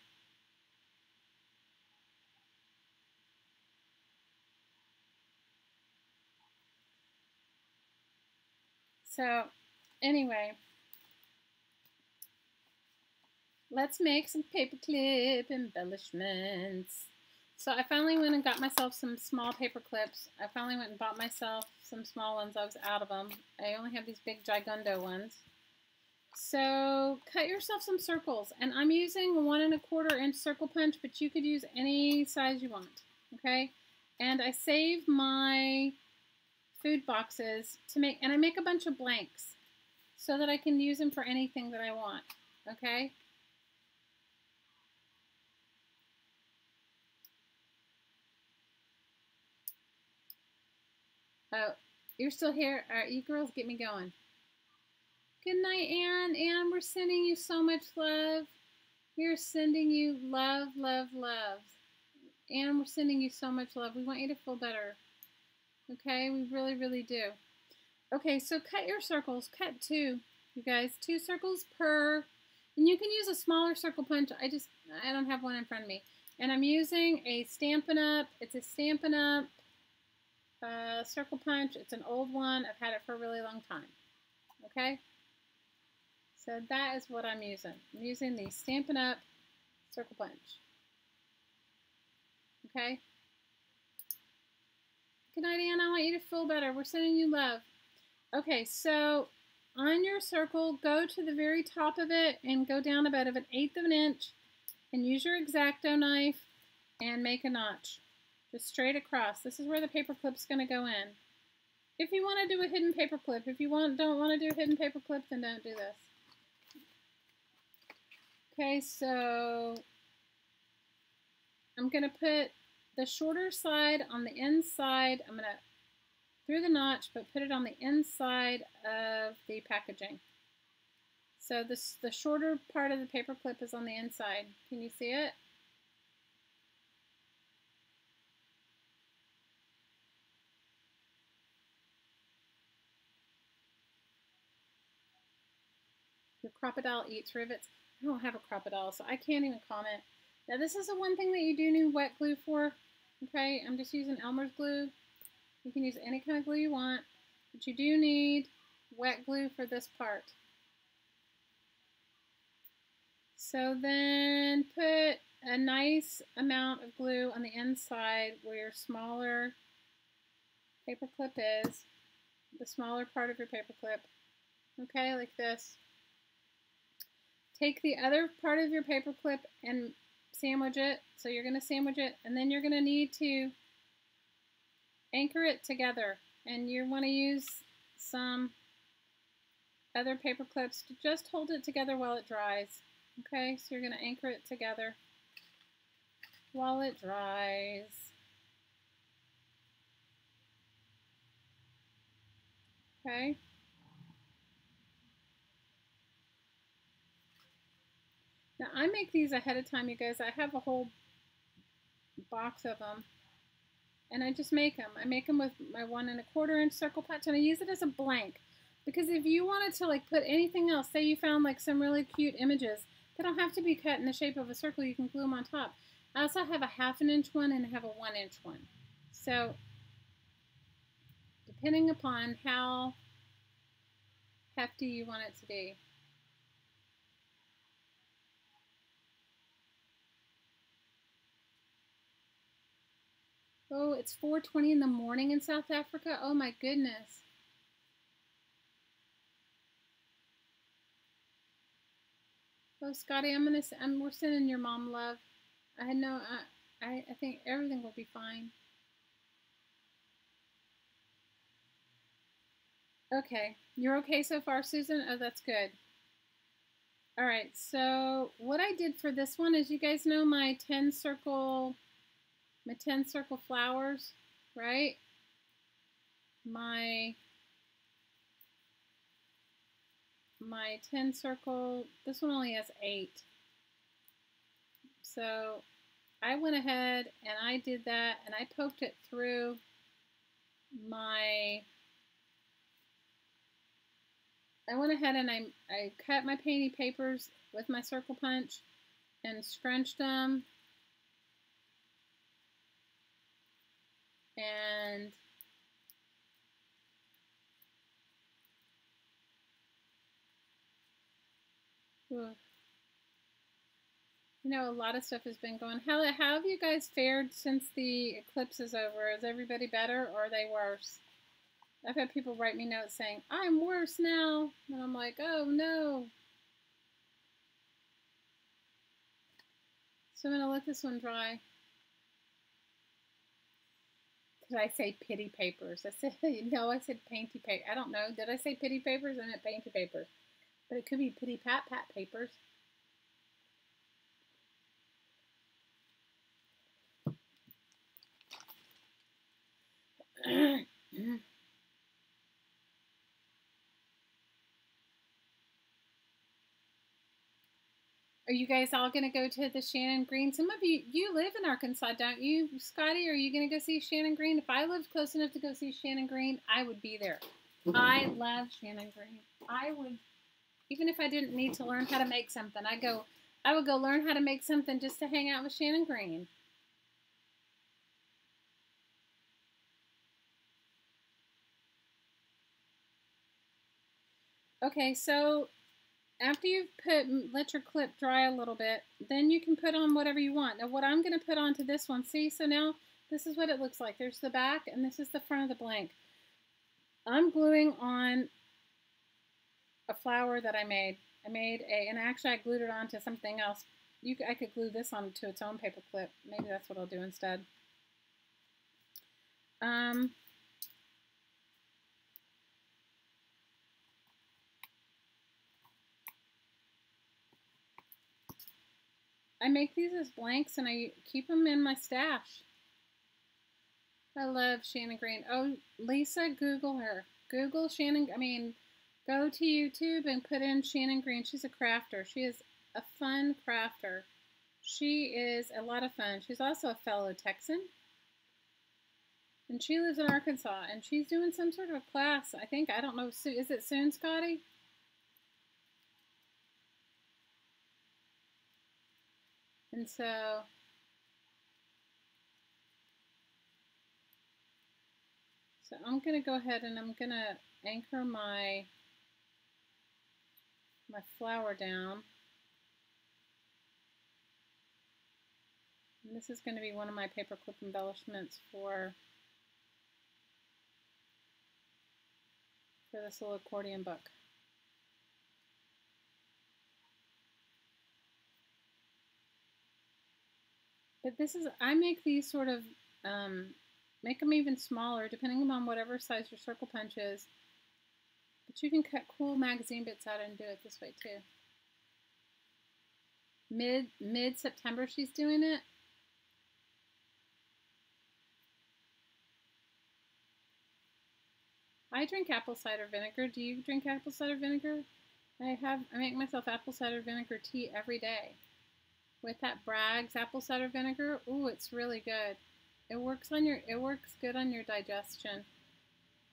So, anyway. Let's make some paperclip embellishments. So I finally went and got myself some small paper clips. I finally went and bought myself some small ones. I was out of them. I only have these big Gigundo ones. So cut yourself some circles. And I'm using a one and a quarter inch circle punch, but you could use any size you want. Okay? And I save my food boxes to make, and I make a bunch of blanks so that I can use them for anything that I want. Okay? Oh, you're still here? All right, you girls get me going. Good night, Anne. Anne, we're sending you so much love. We're sending you love, love, love. Anne, we're sending you so much love. We want you to feel better. Okay? We really, really do. Okay, so cut your circles. Cut two, you guys. Two circles per. And you can use a smaller circle punch. I just, I don't have one in front of me. And I'm using a Stampin' Up. It's a Stampin' Up uh, Circle Punch. It's an old one. I've had it for a really long time. Okay? So that is what I'm using. I'm using the Stampin' Up! Circle Punch. Okay? Good night, Anna. I want you to feel better. We're sending you love. Okay, so on your circle, go to the very top of it and go down about an eighth of an inch and use your X-Acto knife and make a notch. Just straight across. This is where the paper clip's going to go in. If you want to do a hidden paper clip, if you want, don't want to do a hidden paper clip, then don't do this. Okay, so I'm going to put the shorter side on the inside. I'm going to, through the notch, but put it on the inside of the packaging. So this the shorter part of the paper clip is on the inside. Can you see it? Your Crop-A-Dile eats rivets. I don't have a Crop-A-Dile, so I can't even comment. Now this is the one thing that you do need wet glue for. Okay, I'm just using Elmer's glue. You can use any kind of glue you want, but you do need wet glue for this part. So then put a nice amount of glue on the inside where your smaller paper clip is, the smaller part of your paper clip. Okay, like this. Take the other part of your paper clip and sandwich it. So you're going to sandwich it and then you're going to need to anchor it together. And you want to use some other paper clips to just hold it together while it dries. Okay, so you're going to anchor it together while it dries. Okay. Now I make these ahead of time, you guys. I have a whole box of them. And I just make them. I make them with my one and a quarter inch circle punch and I use it as a blank. Because if you wanted to like put anything else, say you found like some really cute images, they don't have to be cut in the shape of a circle. You can glue them on top. I also have a half an inch one and I have a one inch one. So depending upon how hefty you want it to be. Oh, it's 4.20 in the morning in South Africa? Oh my goodness. Oh, Scotty, I'm gonna. I'm, we're sending your mom love. I know. I, I. I think everything will be fine. Okay, you're okay so far, Susan. Oh, that's good. All right. So what I did for this one is, you guys know my 10 circle my 10 circle flowers, right? My my 10 circle, this one only has 8. So I went ahead and I did that and I poked it through my I went ahead and I, I cut my painting papers with my circle punch and scrunched them and you know, a lot of stuff has been going. How, how have you guys fared since the eclipse is over? Is everybody better or are they worse? I've had people write me notes saying, I'm worse now. And I'm like, oh no. So I'm going to let this one dry. Did I say pity papers? I said, no, I said painty paper. I don't know. Did I say pity papers? I meant painty papers. But it could be pity pat pat papers. Are you guys all going to go to the Shannon Green? Some of you, you live in Arkansas, don't you? Scotty, are you going to go see Shannon Green? If I lived close enough to go see Shannon Green, I would be there. Mm-hmm. I love Shannon Green. I would, even if I didn't need to learn how to make something, I go, I would go learn how to make something just to hang out with Shannon Green. Okay, so after you've put, let your clip dry a little bit, then you can put on whatever you want. Now what I'm going to put onto this one, see, so now this is what it looks like. There's the back and this is the front of the blank. I'm gluing on a flower that I made. I made a, and actually I glued it onto something else. You, I could glue this onto its own paper clip. Maybe that's what I'll do instead. Um, I make these as blanks and I keep them in my stash. I love Shannon Green. Oh, Lisa, Google her. Google Shannon, I mean, Go to YouTube and put in Shannon Green. She's a crafter. She is a fun crafter. She is a lot of fun. She's also a fellow Texan. And she lives in Arkansas. And she's doing some sort of a class. I think, I don't know. Is it soon, Scotty? And so So I'm going to go ahead and I'm going to anchor my my flower down. And this is going to be one of my paperclip embellishments for for this little accordion book. But this is, I make these sort of um, Make them even smaller, depending on whatever size your circle punch is. But you can cut cool magazine bits out and do it this way too. Mid mid September she's doing it. I drink apple cider vinegar. Do you drink apple cider vinegar? I have I make myself apple cider vinegar tea every day. With that Bragg's apple cider vinegar, ooh, it's really good. It works on your it works good on your digestion.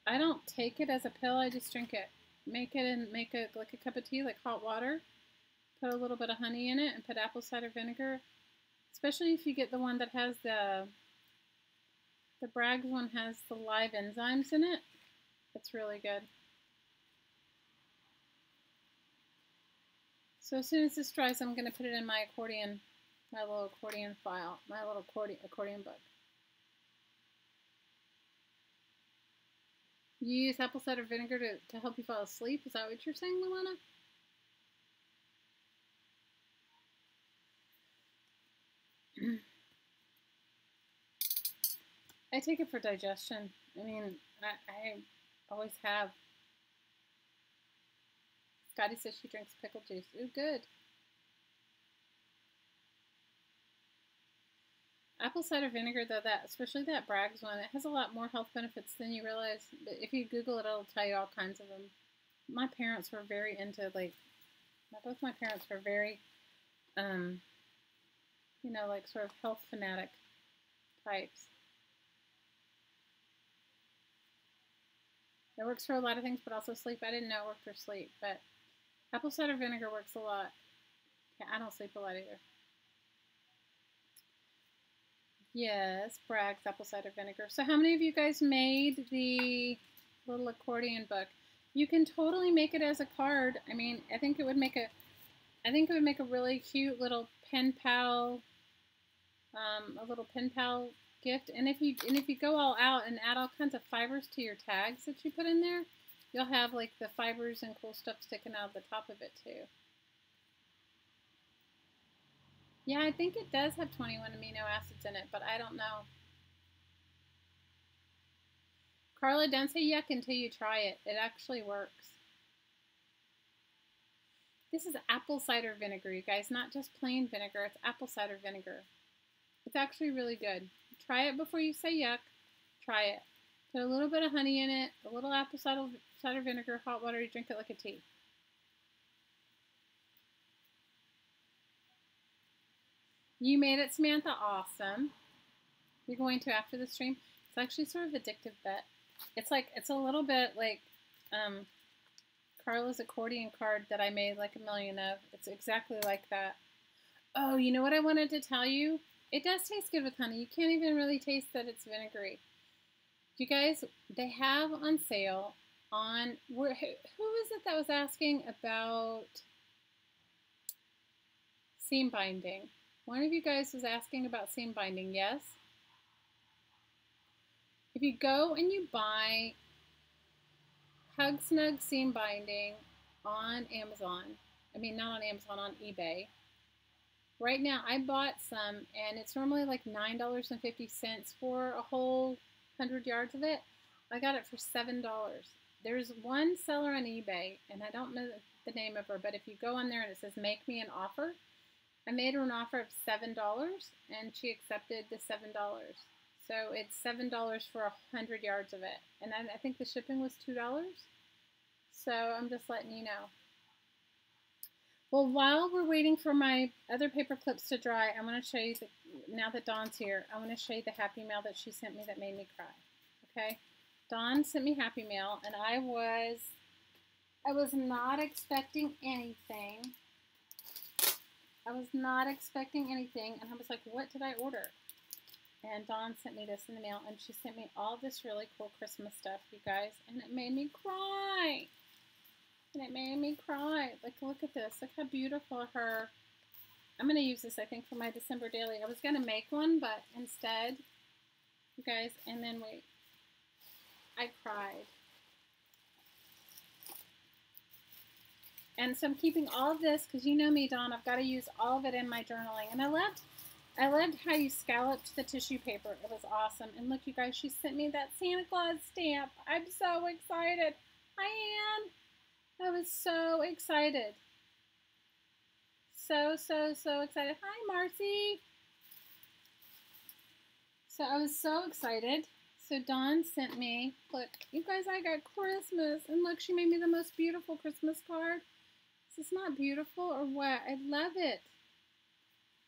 I don't take it as a pill, I just drink it. Make it and make it like a cup of tea, like hot water. Put a little bit of honey in it and put apple cider vinegar. Especially if you get the one that has the the Bragg's one has the live enzymes in it. It's really good. So as soon as this dries, I'm going to put it in my accordion, my little accordion file, my little accordion, accordion book. You use apple cider vinegar to, to help you fall asleep? Is that what you're saying, Luana? I take it for digestion. I mean, I, I always have. Scotty says she drinks pickle juice. Ooh, good. Apple cider vinegar, though, that especially that Bragg's one, it has a lot more health benefits than you realize. But if you Google it, it'll tell you all kinds of them. My parents were very into like, both my parents were very, um, you know, like sort of health fanatic types. It works for a lot of things, but also sleep. I didn't know it worked for sleep, but apple cider vinegar works a lot. Yeah, I don't sleep a lot either. Yes, Bragg's apple cider vinegar. So how many of you guys made the little accordion book? You can totally make it as a card. I mean, I think it would make a, I think it would make a really cute little pen pal, um, a little pen pal gift. And if you and if you go all out and add all kinds of fibers to your tags that you put in there, you'll have like the fibers and cool stuff sticking out of the top of it too. Yeah, I think it does have 21 amino acids in it, but I don't know. Carla, don't say yuck until you try it. It actually works. This is apple cider vinegar, you guys, not just plain vinegar. It's apple cider vinegar. It's actually really good. Try it before you say yuck. Try it. Put a little bit of honey in it, a little apple cider, cider vinegar, hot water, you drink it like a tea. You made it, Samantha. Awesome. You're going to after the stream. It's actually sort of addictive bet. It's like it's a little bit like um, Carla's accordion card that I made like a million of. It's exactly like that. Oh, you know what I wanted to tell you? It does taste good with honey. You can't even really taste that it's vinegary. You guys, they have on sale on where who, who was it that was asking about seam binding? One of you guys was asking about seam binding, yes? If you go and you buy Hug Snug seam binding on Amazon, I mean not on Amazon, on eBay. Right now I bought some and it's normally like $9.50 for a whole 100 yards of it. I got it for $7. There's one seller on eBay and I don't know the name of her, but if you go on there and it says make me an offer, I made her an offer of $7 and she accepted the $7. So it's $7 for a 100 yards of it. And I, I think the shipping was $2. So I'm just letting you know. Well, while we're waiting for my other paper clips to dry, I'm going to show you, the, now that Dawn's here, I want to show you the Happy Mail that she sent me that made me cry. Okay? Dawn sent me Happy Mail, and I was, I was not expecting anything. I was not expecting anything, and I was like, what did I order? And Dawn sent me this in the mail, and she sent me all this really cool Christmas stuff, you guys, and it made me cry. And it made me cry. Like, look at this. Look how beautiful her... I'm going to use this, I think, for my December daily. I was going to make one, but instead, you guys, and then wait. I cried. And so I'm keeping all of this because you know me, Dawn. I've got to use all of it in my journaling. And I loved, I loved how you scalloped the tissue paper. It was awesome. And look, you guys, she sent me that Santa Claus stamp. I'm so excited. Hi, Anne. I was so excited. So, so, so excited. Hi, Marcy. So I was so excited. So Dawn sent me, look, you guys, I got Christmas. And look, she made me the most beautiful Christmas card. Is this not beautiful or what? I love it.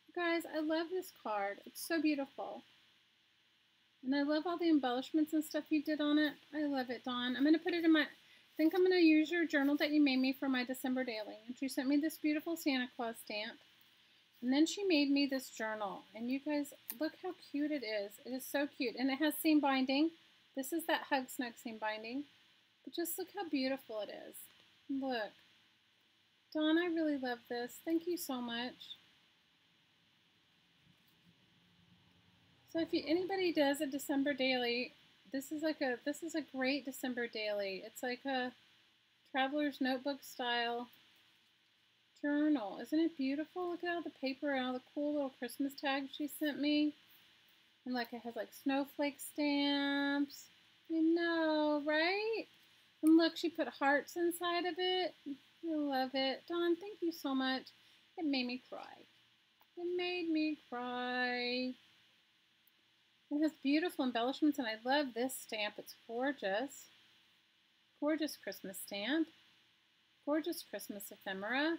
You guys, I love this card. It's so beautiful. And I love all the embellishments and stuff you did on it. I love it, Dawn. I'm going to put it in my think I'm going to use your journal that you made me for my December daily. And she sent me this beautiful Santa Claus stamp. And then she made me this journal. And you guys, look how cute it is. It is so cute. And it has seam binding. This is that Hug Snug seam binding. But just look how beautiful it is. Look. Dawn, I really love this. Thank you so much. So if you, anybody does a December daily, this is like a this is a great December daily. It's like a traveler's notebook style journal. Isn't it beautiful? Look at all the paper and all the cool little Christmas tags she sent me. And like it has like snowflake stamps. I know, right? And look, she put hearts inside of it. I love it. Dawn, thank you so much. It made me cry. It made me cry. It has beautiful embellishments, and I love this stamp. It's gorgeous. Gorgeous Christmas stamp. Gorgeous Christmas ephemera.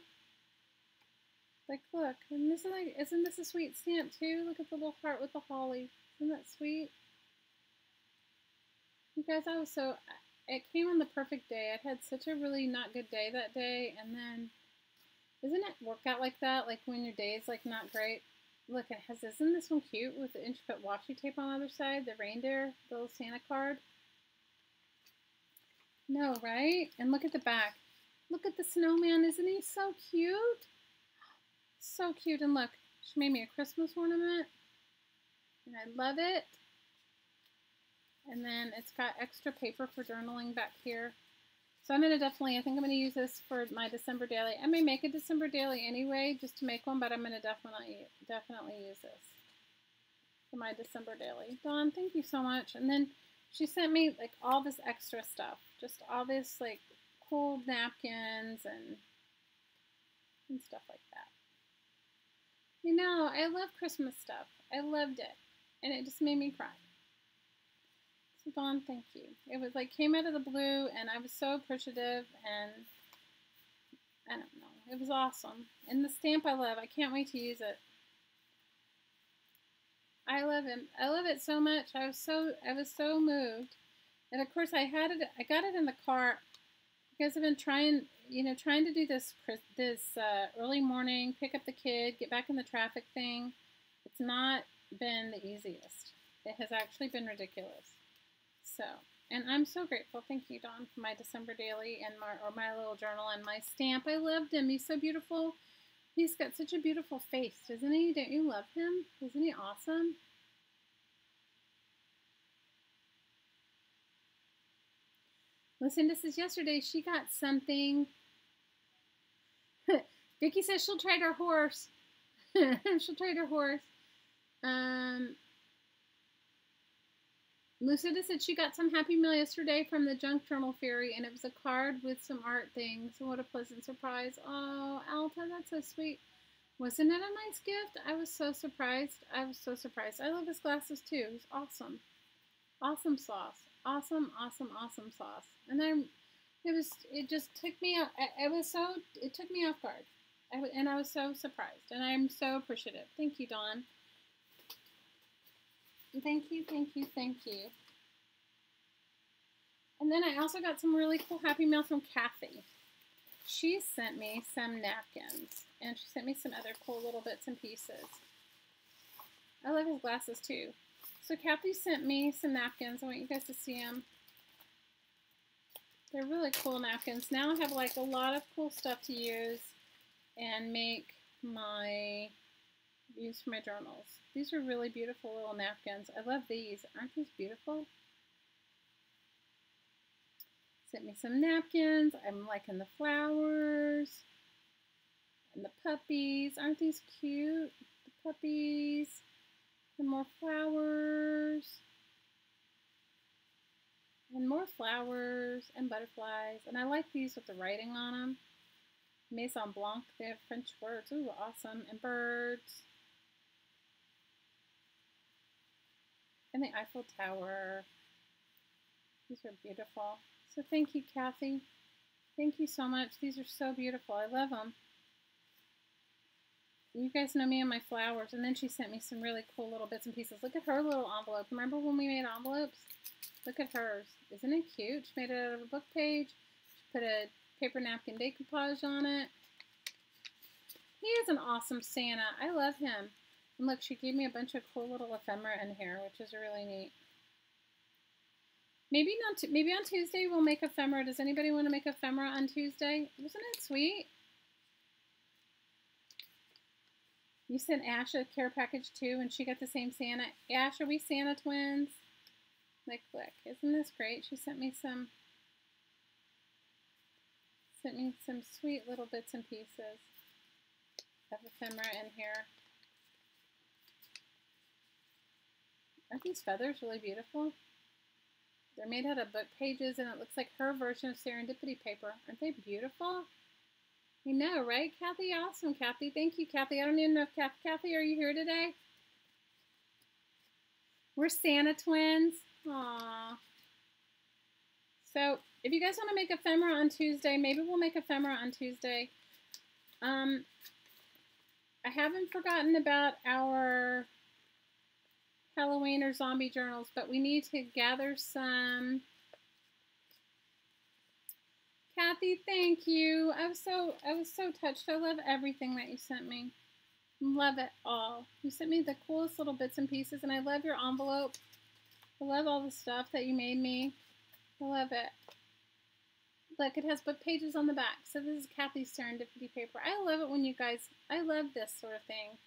Like, look, and this isn't, like, isn't this a sweet stamp, too? Look at the little heart with the holly. Isn't that sweet? You guys, I was so... It came on the perfect day. I had such a really not good day that day, and then... Isn't it work out like that? Like, when your day is, like, not great? Look, it has, isn't this one cute with the intricate washi tape on the other side? The reindeer, the little Santa card. No, right? And look at the back. Look at the snowman. Isn't he so cute? So cute. And look, she made me a Christmas ornament. And I love it. And then it's got extra paper for journaling back here. So I'm going to definitely, I think I'm going to use this for my December daily. I may make a December daily anyway, just to make one, but I'm going to definitely, definitely use this for my December daily. Dawn, thank you so much. And then she sent me like all this extra stuff, just all this like cool napkins and, and stuff like that. You know, I love Christmas stuff. I loved it. And it just made me cry. Dawn, thank you. It was like came out of the blue, and I was so appreciative, and I don't know. It was awesome. And the stamp I love. I can't wait to use it. I love it. I love it so much. I was so I was so moved. And of course I had it I got it in the car because I've been trying, you know, trying to do this this uh, early morning, pick up the kid, get back in the traffic thing. It's not been the easiest. It has actually been ridiculous. So, and I'm so grateful. Thank you, Dawn, for my December daily and my or my little journal and my stamp. I loved him. He's so beautiful. He's got such a beautiful face, doesn't he? Don't you love him? Isn't he awesome? Listen, this is yesterday. She got something. Vicky says she'll trade her horse. she'll trade her horse. Um, Lucida said she got some Happy Mail yesterday from the Junk Journal Fairy, and it was a card with some art things. What a pleasant surprise. Oh, Alta, that's so sweet. Wasn't it a nice gift? I was so surprised. I was so surprised. I love his glasses too. He's awesome. Awesome sauce. Awesome, awesome, awesome sauce. And I'm It was, it just took me, it was so, it took me off guard. I, and I was so surprised. And I'm so appreciative. Thank you, Dawn. Thank you, thank you, thank you. And then I also got some really cool Happy Mail from Kathy. She sent me some napkins. And she sent me some other cool little bits and pieces. I love his glasses too. So Kathy sent me some napkins. I want you guys to see them. They're really cool napkins. Now I have like a lot of cool stuff to use and make my, use for my journals. These are really beautiful little napkins. I love these. Aren't these beautiful? Sent me some napkins. I'm liking the flowers. And the puppies. Aren't these cute? The puppies. And more flowers. And more flowers and butterflies. And I like these with the writing on them. Maison Blanc, they have French words. Ooh, awesome. And birds. And the Eiffel Tower. These are beautiful. So thank you, Kathy. Thank you so much. These are so beautiful. I love them. You guys know me and my flowers. And then she sent me some really cool little bits and pieces. Look at her little envelope. Remember when we made envelopes? Look at hers. Isn't it cute? She made it out of a book page. She put a paper napkin decoupage on it. He is an awesome Santa. I love him. Look, she gave me a bunch of cool little ephemera in here, which is really neat. Maybe not. maybe on Tuesday we'll make ephemera. Does anybody want to make ephemera on Tuesday? Wasn't it sweet? You sent Ash a care package too, and she got the same Santa. Ash, are we Santa twins? Like, look, isn't this great? She sent me some, sent me some sweet little bits and pieces of ephemera in here. Aren't these feathers really beautiful? They're made out of book pages, and it looks like her version of serendipity paper. Aren't they beautiful? You know, right, Kathy? Awesome, Kathy. Thank you, Kathy. I don't even know if Kathy, Kathy, are you here today? We're Santa twins. Aww. So, if you guys want to make ephemera on Tuesday, maybe we'll make ephemera on Tuesday. Um, I haven't forgotten about our Halloween or zombie journals, but we need to gather some. Kathy, thank you. I was so I was so touched. I love everything that you sent me. Love it all. You sent me the coolest little bits and pieces, and I love your envelope. I love all the stuff that you made me. I love it. Look, it has book pages on the back. So this is Kathy's Serendipity paper. I love it when you guys, I love this sort of thing.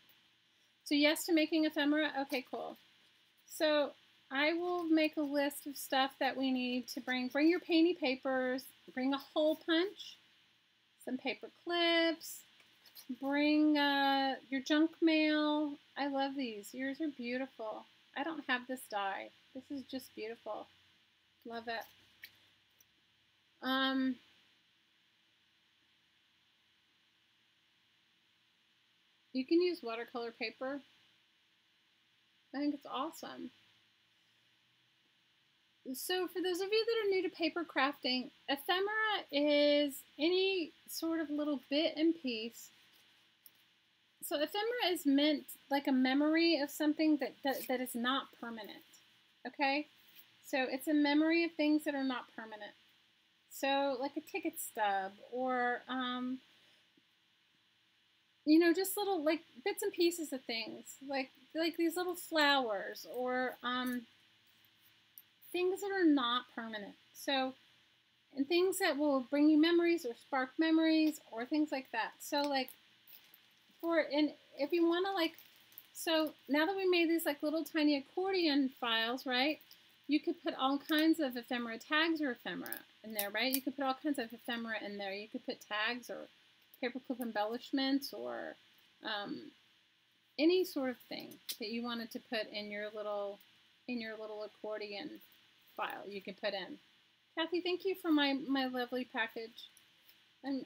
So yes to making ephemera? Okay, cool. So I will make a list of stuff that we need to bring. Bring your painty papers, bring a hole punch, some paper clips, bring uh, your junk mail. I love these. Yours are beautiful. I don't have this die. This is just beautiful. Love it. Um, you can use watercolor paper. I think it's awesome. So for those of you that are new to paper crafting, ephemera is any sort of little bit and piece. So ephemera is meant like a memory of something that, that, that is not permanent. Okay? So it's a memory of things that are not permanent. So like a ticket stub or um, you know, just little like bits and pieces of things, like like these little flowers or um, things that are not permanent. So, and things that will bring you memories or spark memories or things like that. So, like for and if you want to like, so now that we made these like little tiny accordion files, right? You could put all kinds of ephemera tags or ephemera in there, right? You could put all kinds of ephemera in there. You could put tags or paperclip embellishments or um, any sort of thing that you wanted to put in your little in your little accordion file you can put in. Kathy, thank you for my, my lovely package. And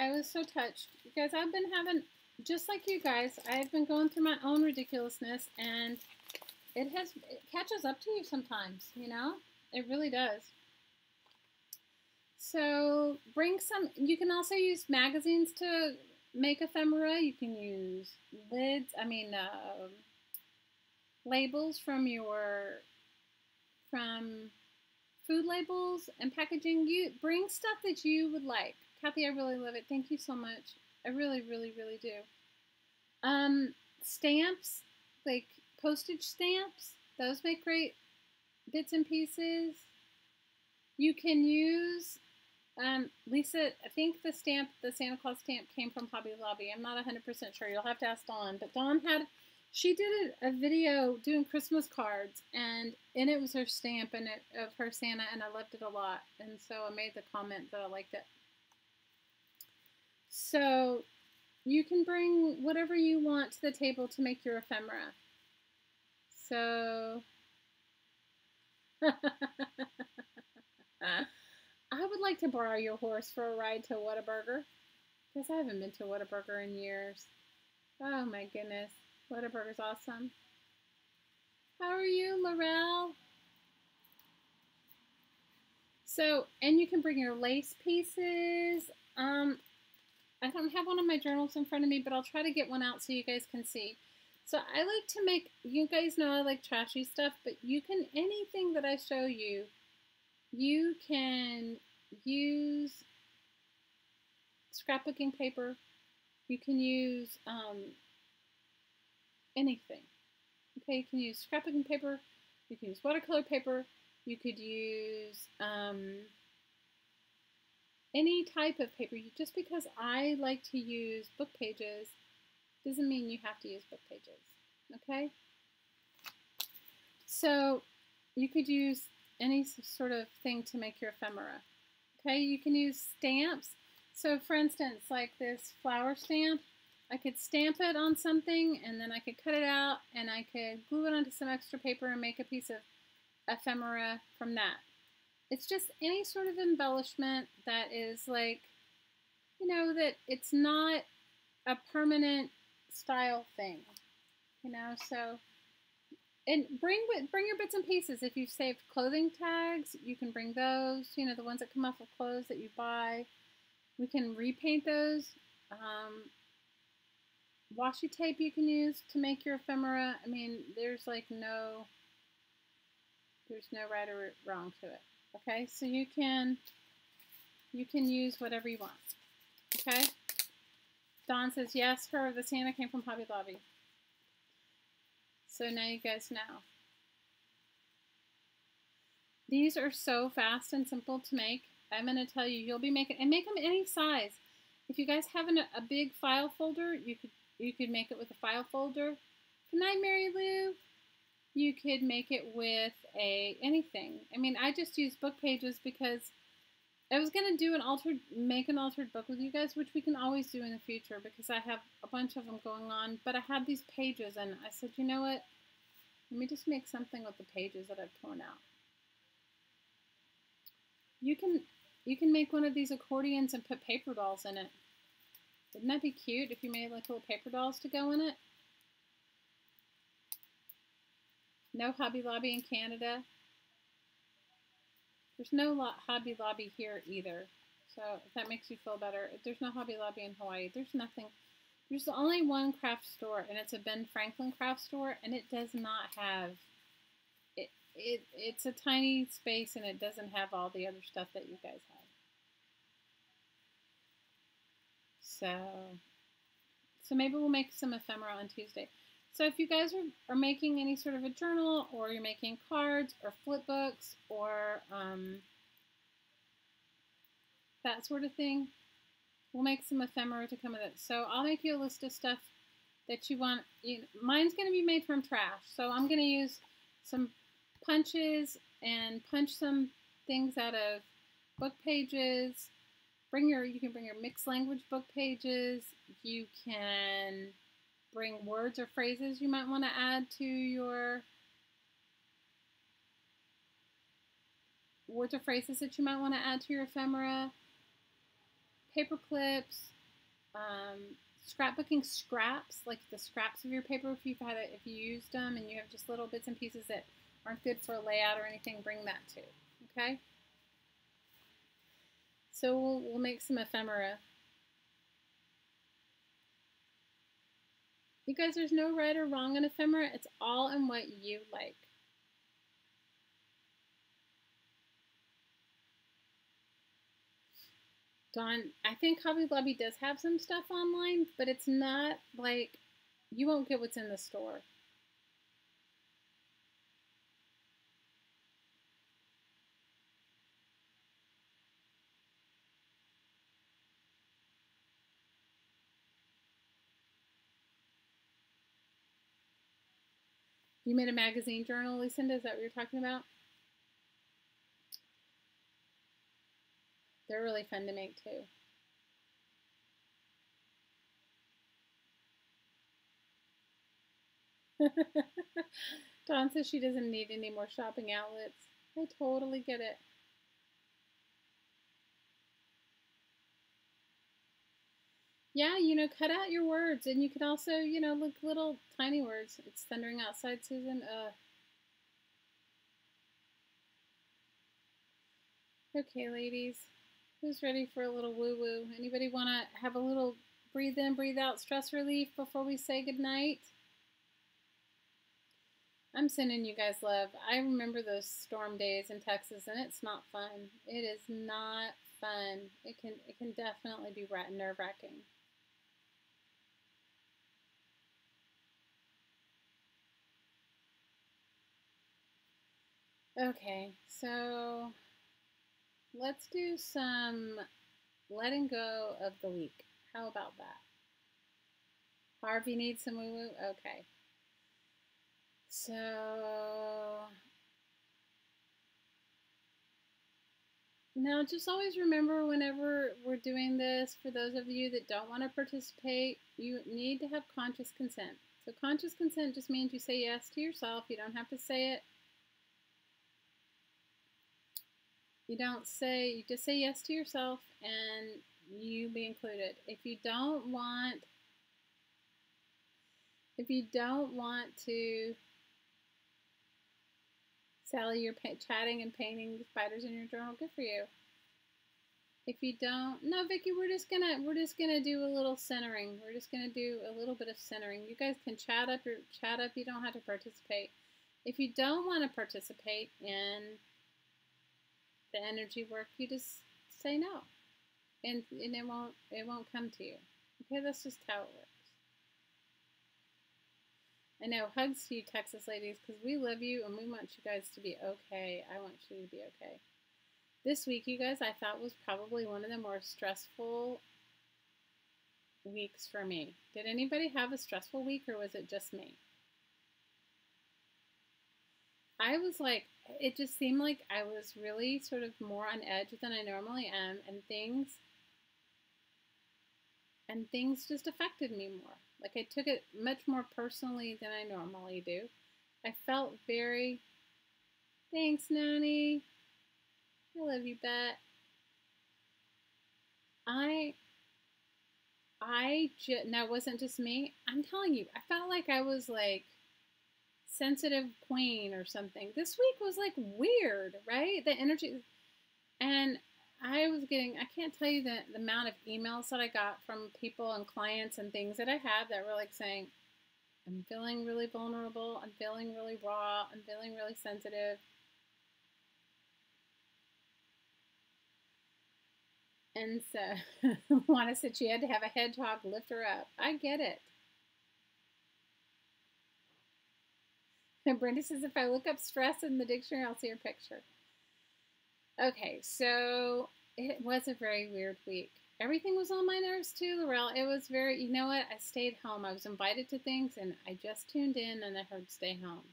I was so touched because I've been having, just like you guys, I've been going through my own ridiculousness and it has, it catches up to you sometimes, you know? It really does. So bring some, you can also use magazines to make ephemera. You can use lids, I mean, uh, labels from your, from food labels and packaging. You bring stuff that you would like. Kathy, I really love it. Thank you so much. I really, really, really do. Um, stamps, like postage stamps, those make great bits and pieces. You can use, um, Lisa, I think the stamp, the Santa Claus stamp came from Hobby Lobby. I'm not 100% sure. You'll have to ask Dawn. But Dawn had, she did a, video doing Christmas cards, and in it was her stamp and it, of her Santa, and I loved it a lot. And so I made the comment that I liked it. So you can bring whatever you want to the table to make your ephemera. So I would like to borrow your horse for a ride to Whataburger. Because I haven't been to Whataburger in years. Oh my goodness. Whataburger's awesome. How are you, Laurel? So, and you can bring your lace pieces. Um, I don't have one of my journals in front of me, but I'll try to get one out so you guys can see. So I like to make, you guys know I like trashy stuff, but you can, anything that I show you, you can use scrapbooking paper. You can use um, anything. Okay, you can use scrapbooking paper. You can use watercolor paper. You could use um, any type of paper. Just because I like to use book pages doesn't mean you have to use book pages, okay? So you could use any sort of thing to make your ephemera, okay? You can use stamps. So for instance, like this flower stamp, I could stamp it on something and then I could cut it out and I could glue it onto some extra paper and make a piece of ephemera from that. It's just any sort of embellishment that is like, you know, that it's not a permanent style thing, you know. So, and bring bring your bits and pieces. If you've saved clothing tags, you can bring those. You know, the ones that come off of clothes that you buy. We can repaint those. Um, washi tape you can use to make your ephemera. I mean, there's like no, there's no right or wrong to it. Okay, so you can, you can use whatever you want. Okay. Dawn says, yes, her, the Santa came from Hobby Lobby. So now you guys know. These are so fast and simple to make. I'm going to tell you, you'll be making, and make them any size. If you guys have an, a big file folder, you could you could make it with a file folder. Good night, Mary Lou. You could make it with a anything. I mean, I just use book pages because I was gonna do an altered, make an altered book with you guys, which we can always do in the future because I have a bunch of them going on. But I had these pages, and I said, you know what? Let me just make something with the pages that I've torn out. You can, you can make one of these accordions and put paper dolls in it. Wouldn't that be cute if you made like little paper dolls to go in it? No Hobby Lobby in Canada. There's no Hobby Lobby here either. So if that makes you feel better, there's no Hobby Lobby in Hawaii. There's nothing. There's only one craft store, and it's a Ben Franklin craft store, and it does not have. It, it it's a tiny space, and it doesn't have all the other stuff that you guys have. So, so maybe we'll make some ephemera on Tuesday. So if you guys are, are making any sort of a journal or you're making cards or flip books or um, that sort of thing, we'll make some ephemera to come with it. So I'll make you a list of stuff that you want. You mine's going to be made from trash. So I'm going to use some punches and punch some things out of book pages. Bring your, you can bring your mixed language book pages. You can bring words or phrases you might want to add to your words or phrases that you might want to add to your ephemera, paper clips, um, scrapbooking scraps, like the scraps of your paper if you've had it, if you used them and you have just little bits and pieces that aren't good for a layout or anything, bring that too, okay? So we'll, we'll make some ephemera. You guys, there's no right or wrong in ephemera. It's all in what you like. Dawn, I think Hobby Lobby does have some stuff online, but it's not like you won't get what's in the store. You made a magazine journal, Lucinda? Is that what you're talking about? They're really fun to make too. Dawn says she doesn't need any more shopping outlets. I totally get it. Yeah, you know, cut out your words, and you can also, you know, look little tiny words. It's thundering outside, Susan. Okay, ladies. Who's ready for a little woo woo? Anybody want to have a little breathe in, breathe out stress relief before we say goodnight? I'm sending you guys love. I remember those storm days in Texas, and it's not fun. It is not fun. It can it can definitely be nerve wracking. Okay, so let's do some letting go of the week. How about that? Harvey needs some woo woo? Okay. So, now just always remember whenever we're doing this, for those of you that don't want to participate, you need to have conscious consent. So, conscious consent just means you say yes to yourself. You don't have to say it You don't say, you just say yes to yourself and you be included. If you don't want, if you don't want to, Sally, you're chatting and painting spiders in your journal. Good for you. If you don't, no, Vicki, we're just gonna we're just gonna do a little centering. We're just gonna do a little bit of centering. You guys can chat up or chat up. You don't have to participate. If you don't want to participate in the energy work, you just say no. And, and it won't it won't come to you. Okay, that's just how it works. I know, hugs to you, Texas ladies, because we love you and we want you guys to be okay. I want you to be okay. This week, you guys, I thought was probably one of the more stressful weeks for me. Did anybody have a stressful week or was it just me? I was like, it just seemed like I was really sort of more on edge than I normally am, and things and things just affected me more. Like I took it much more personally than I normally do. I felt very thanks, Nanny. I love you, Bet. I I just now wasn't just me. I'm telling you, I felt like I was like sensitive queen or something. This week was like weird, right? The energy. And I was getting, I can't tell you the, the amount of emails that I got from people and clients and things that I had that were like saying, I'm feeling really vulnerable. I'm feeling really raw. I'm feeling really sensitive. And so, Juana said she had to have a hedgehog lift her up. I get it. And Brenda says, if I look up stress in the dictionary, I'll see her picture. Okay, so it was a very weird week. Everything was on my nerves too, Laurel. It was very, you know what? I stayed home. I was invited to things and I just tuned in and I heard stay home.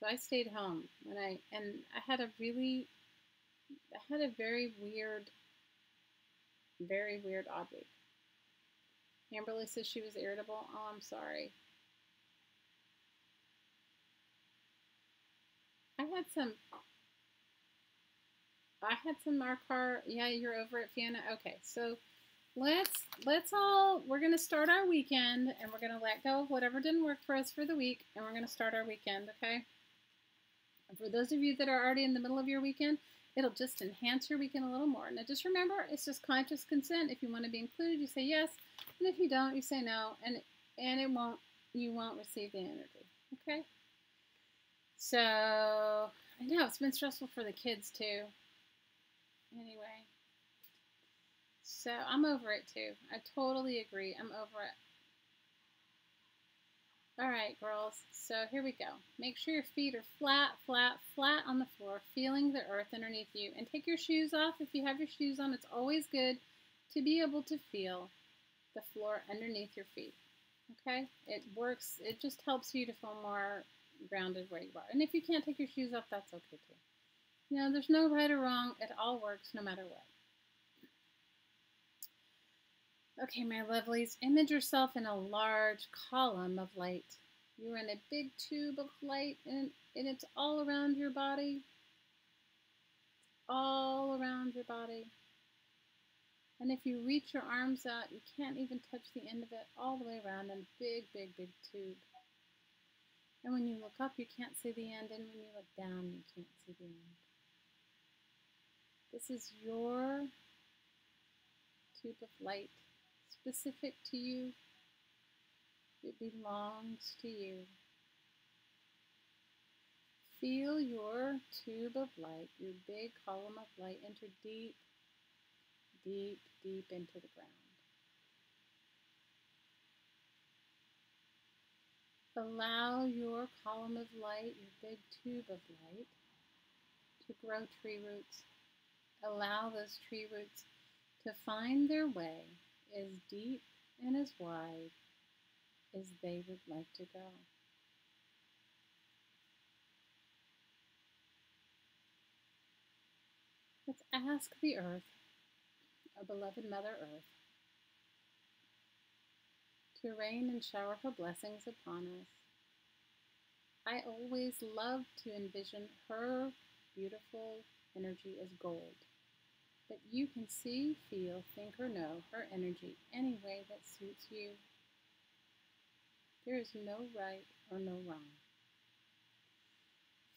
So I stayed home when I, and I had a really, I had a very weird, very weird odd week. Amberly says she was irritable. Oh, I'm sorry. I had some. I had some Marcar. Yeah, you're over at Fiona. Okay, so let's let's all. We're gonna start our weekend, and we're gonna let go of whatever didn't work for us for the week, and we're gonna start our weekend. Okay. And for those of you that are already in the middle of your weekend, It'll just enhance your weekend a little more. Now just remember, it's just conscious consent. If you want to be included, you say yes. And if you don't, you say no. And and it won't you won't receive the energy. Okay? So I know it's been stressful for the kids too. Anyway. So I'm over it too. I totally agree. I'm over it. All right, girls. So here we go. Make sure your feet are flat, flat, flat on the floor, feeling the earth underneath you. And take your shoes off if you have your shoes on. It's always good to be able to feel the floor underneath your feet. Okay? It works. It just helps you to feel more grounded where you are. And if you can't take your shoes off, that's okay too. You know, there's no right or wrong. It all works no matter what. Okay, my lovelies, image yourself in a large column of light. You're in a big tube of light and, and it's all around your body. All around your body. And if you reach your arms out, you can't even touch the end of it all the way around in a big, big, big tube. And when you look up, you can't see the end, and when you look down, you can't see the end. This is your tube of light specific to you. It belongs to you. Feel your tube of light, your big column of light, enter deep, deep, deep into the ground. Allow your column of light, your big tube of light, to grow tree roots. Allow those tree roots to find their way as deep and as wide as they would like to go. Let's ask the earth, our beloved Mother Earth, to rain and shower her blessings upon us. I always love to envision her beautiful energy as gold but you can see, feel, think, or know her energy any way that suits you. There is no right or no wrong.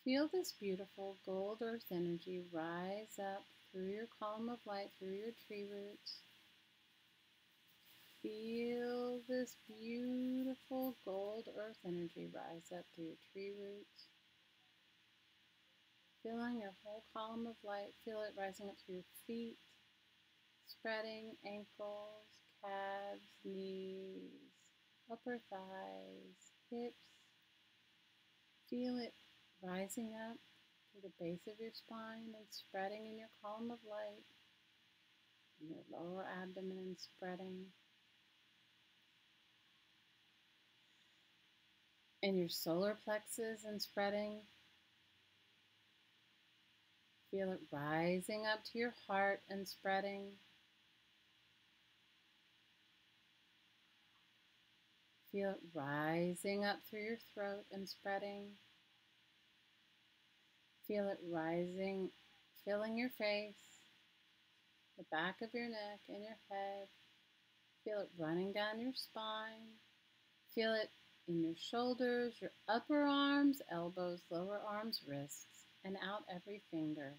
Feel this beautiful gold earth energy rise up through your column of light, through your tree roots. Feel this beautiful gold earth energy rise up through your tree roots Feeling your whole column of light, feel it rising up through your feet, spreading ankles, calves, knees, upper thighs, hips. Feel it rising up to the base of your spine and spreading in your column of light, in your lower abdomen spreading. In your solar plexus and spreading Feel it rising up to your heart and spreading. Feel it rising up through your throat and spreading. Feel it rising, filling your face, the back of your neck and your head. Feel it running down your spine. Feel it in your shoulders, your upper arms, elbows, lower arms, wrists and out every finger.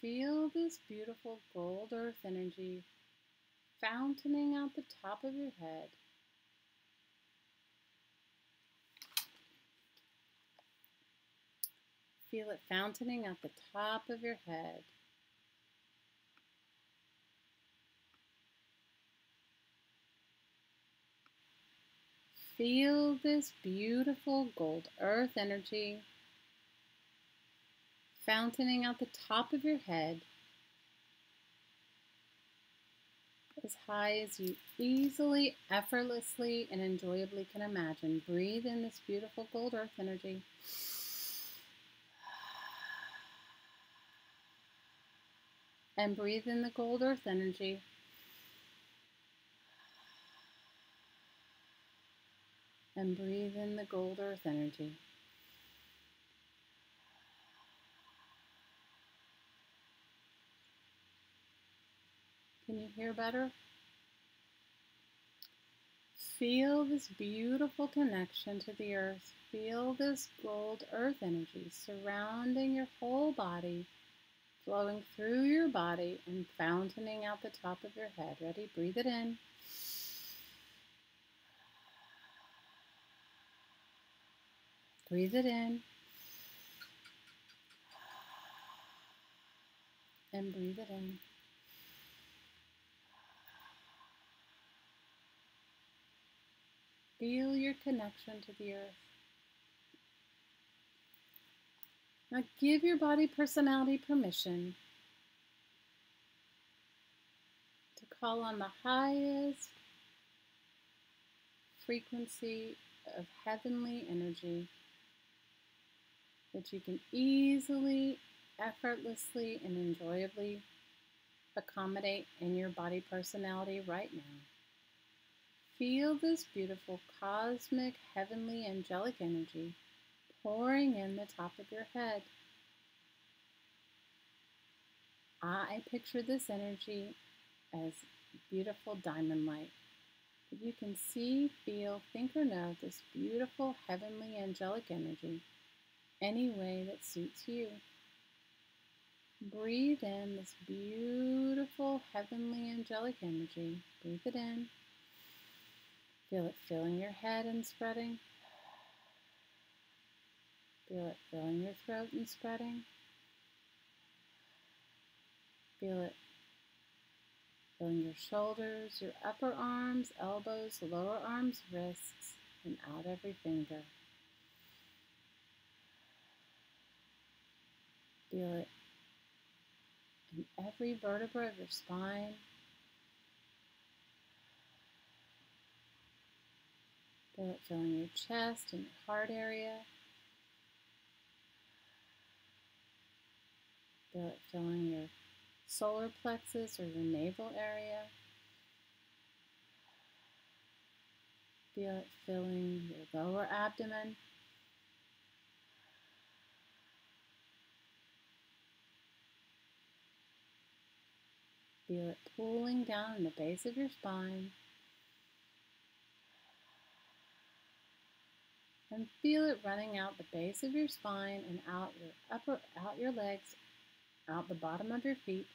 Feel this beautiful gold earth energy fountaining out the top of your head. Feel it fountaining out the top of your head. Feel this beautiful gold earth energy fountaining out the top of your head as high as you easily, effortlessly, and enjoyably can imagine. Breathe in this beautiful gold earth energy. And breathe in the gold earth energy. And breathe in the gold earth energy. Can you hear better? feel this beautiful connection to the earth. Feel this gold earth energy surrounding your whole body, flowing through your body and fountaining out the top of your head. Ready? Breathe it in. Breathe it in. And breathe it in. Feel your connection to the earth. Now give your body personality permission to call on the highest frequency of heavenly energy that you can easily, effortlessly, and enjoyably accommodate in your body personality right now. Feel this beautiful cosmic, heavenly, angelic energy pouring in the top of your head. I picture this energy as beautiful diamond light. You can see, feel, think, or know this beautiful, heavenly, angelic energy any way that suits you. Breathe in this beautiful, heavenly, angelic energy. Breathe it in. Feel it filling your head and spreading. Feel it filling your throat and spreading. Feel it filling your shoulders, your upper arms, elbows, lower arms, wrists, and out every finger. Feel it in every vertebra of your spine. Feel it filling your chest and your heart area. Feel it filling your solar plexus or your navel area. Feel it filling your lower abdomen. Feel it pulling down in the base of your spine. And feel it running out the base of your spine and out your upper out your legs out the bottom of your feet,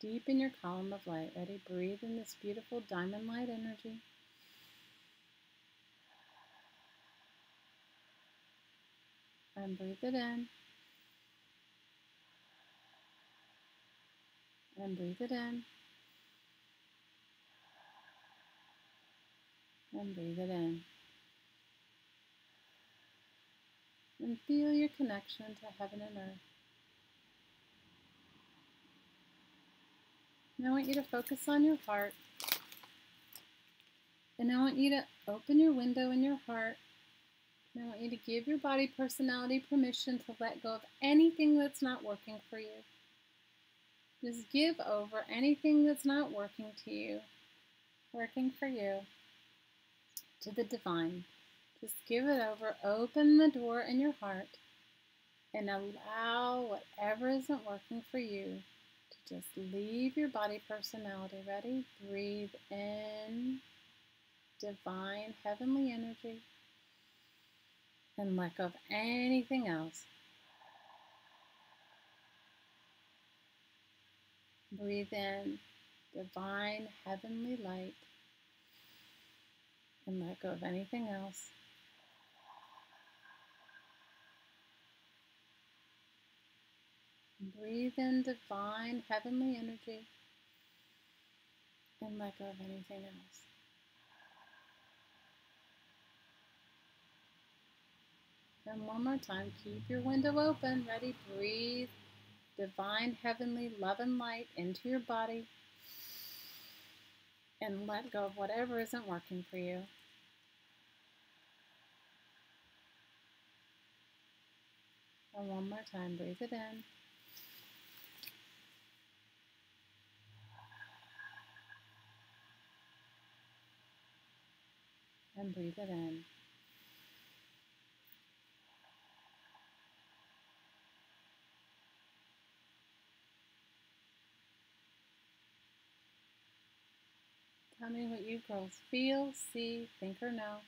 deep in your column of light. Ready? Breathe in this beautiful diamond light energy. And breathe it in. And breathe it in. And breathe it in. And feel your connection to heaven and earth. And I want you to focus on your heart. And I want you to open your window in your heart. And I want you to give your body personality permission to let go of anything that's not working for you. Just give over anything that's not working to you, working for you, to the divine. Just give it over. Open the door in your heart and allow whatever isn't working for you to just leave your body personality. Ready? Breathe in divine heavenly energy and let go of anything else. Breathe in divine heavenly light and let go of anything else. Breathe in divine heavenly energy and let go of anything else. And one more time, keep your window open. Ready? Breathe divine heavenly love and light into your body and let go of whatever isn't working for you. And one more time, breathe it in. and breathe it in. Tell me what you girls feel, see, think, or know.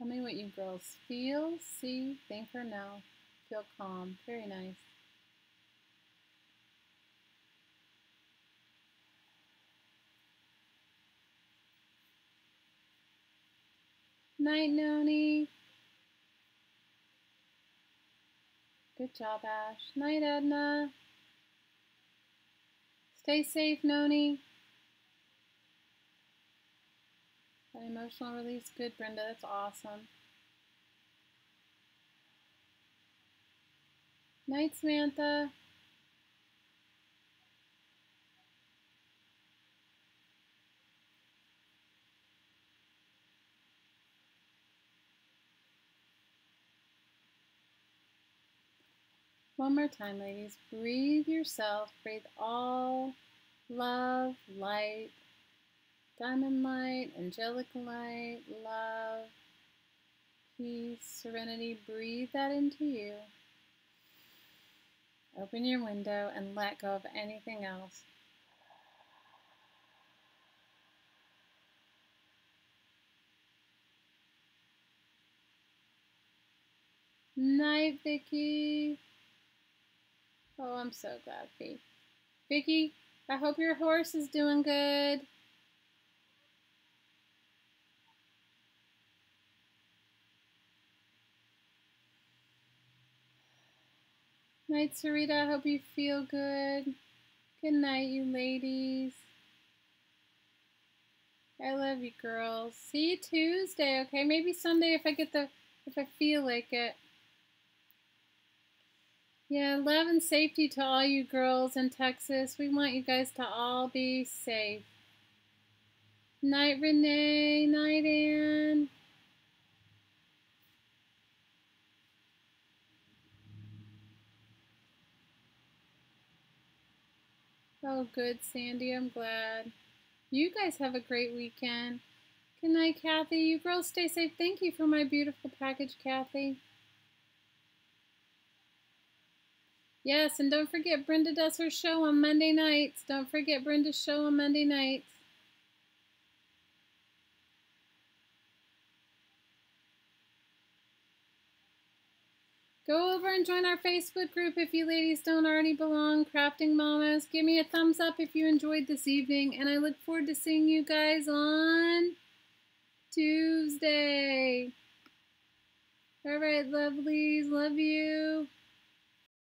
Tell me what you girls feel, see, think, or know. Feel calm. Very nice. Night, Noni. Good job, Ash. Night, Edna. Stay safe, Noni. That emotional release. Good, Brenda. That's awesome. Night, Samantha. One more time, ladies. Breathe yourself. Breathe all love, light, diamond light, angelic light, love, peace, serenity. Breathe that into you. Open your window and let go of anything else. Night, Vicky. Oh, I'm so glad, Vicky. Vicky, I hope your horse is doing good. Night, Sarita. I hope you feel good. Good night, you ladies. I love you, girls. See you Tuesday, okay? Maybe Sunday if I get the, if I feel like it. Yeah, love and safety to all you girls in Texas. We want you guys to all be safe. Night, Renee. Night, Ann. Oh, good, Sandy. I'm glad. You guys have a great weekend. Good night, Kathy. You girls stay safe. Thank you for my beautiful package, Kathy. Yes, and don't forget Brenda does her show on Monday nights. Don't forget Brenda's show on Monday nights. Go over and join our Facebook group if you ladies don't already belong. Crafting Mamas. Give me a thumbs up if you enjoyed this evening. And I look forward to seeing you guys on Tuesday. All right, lovelies. Love you.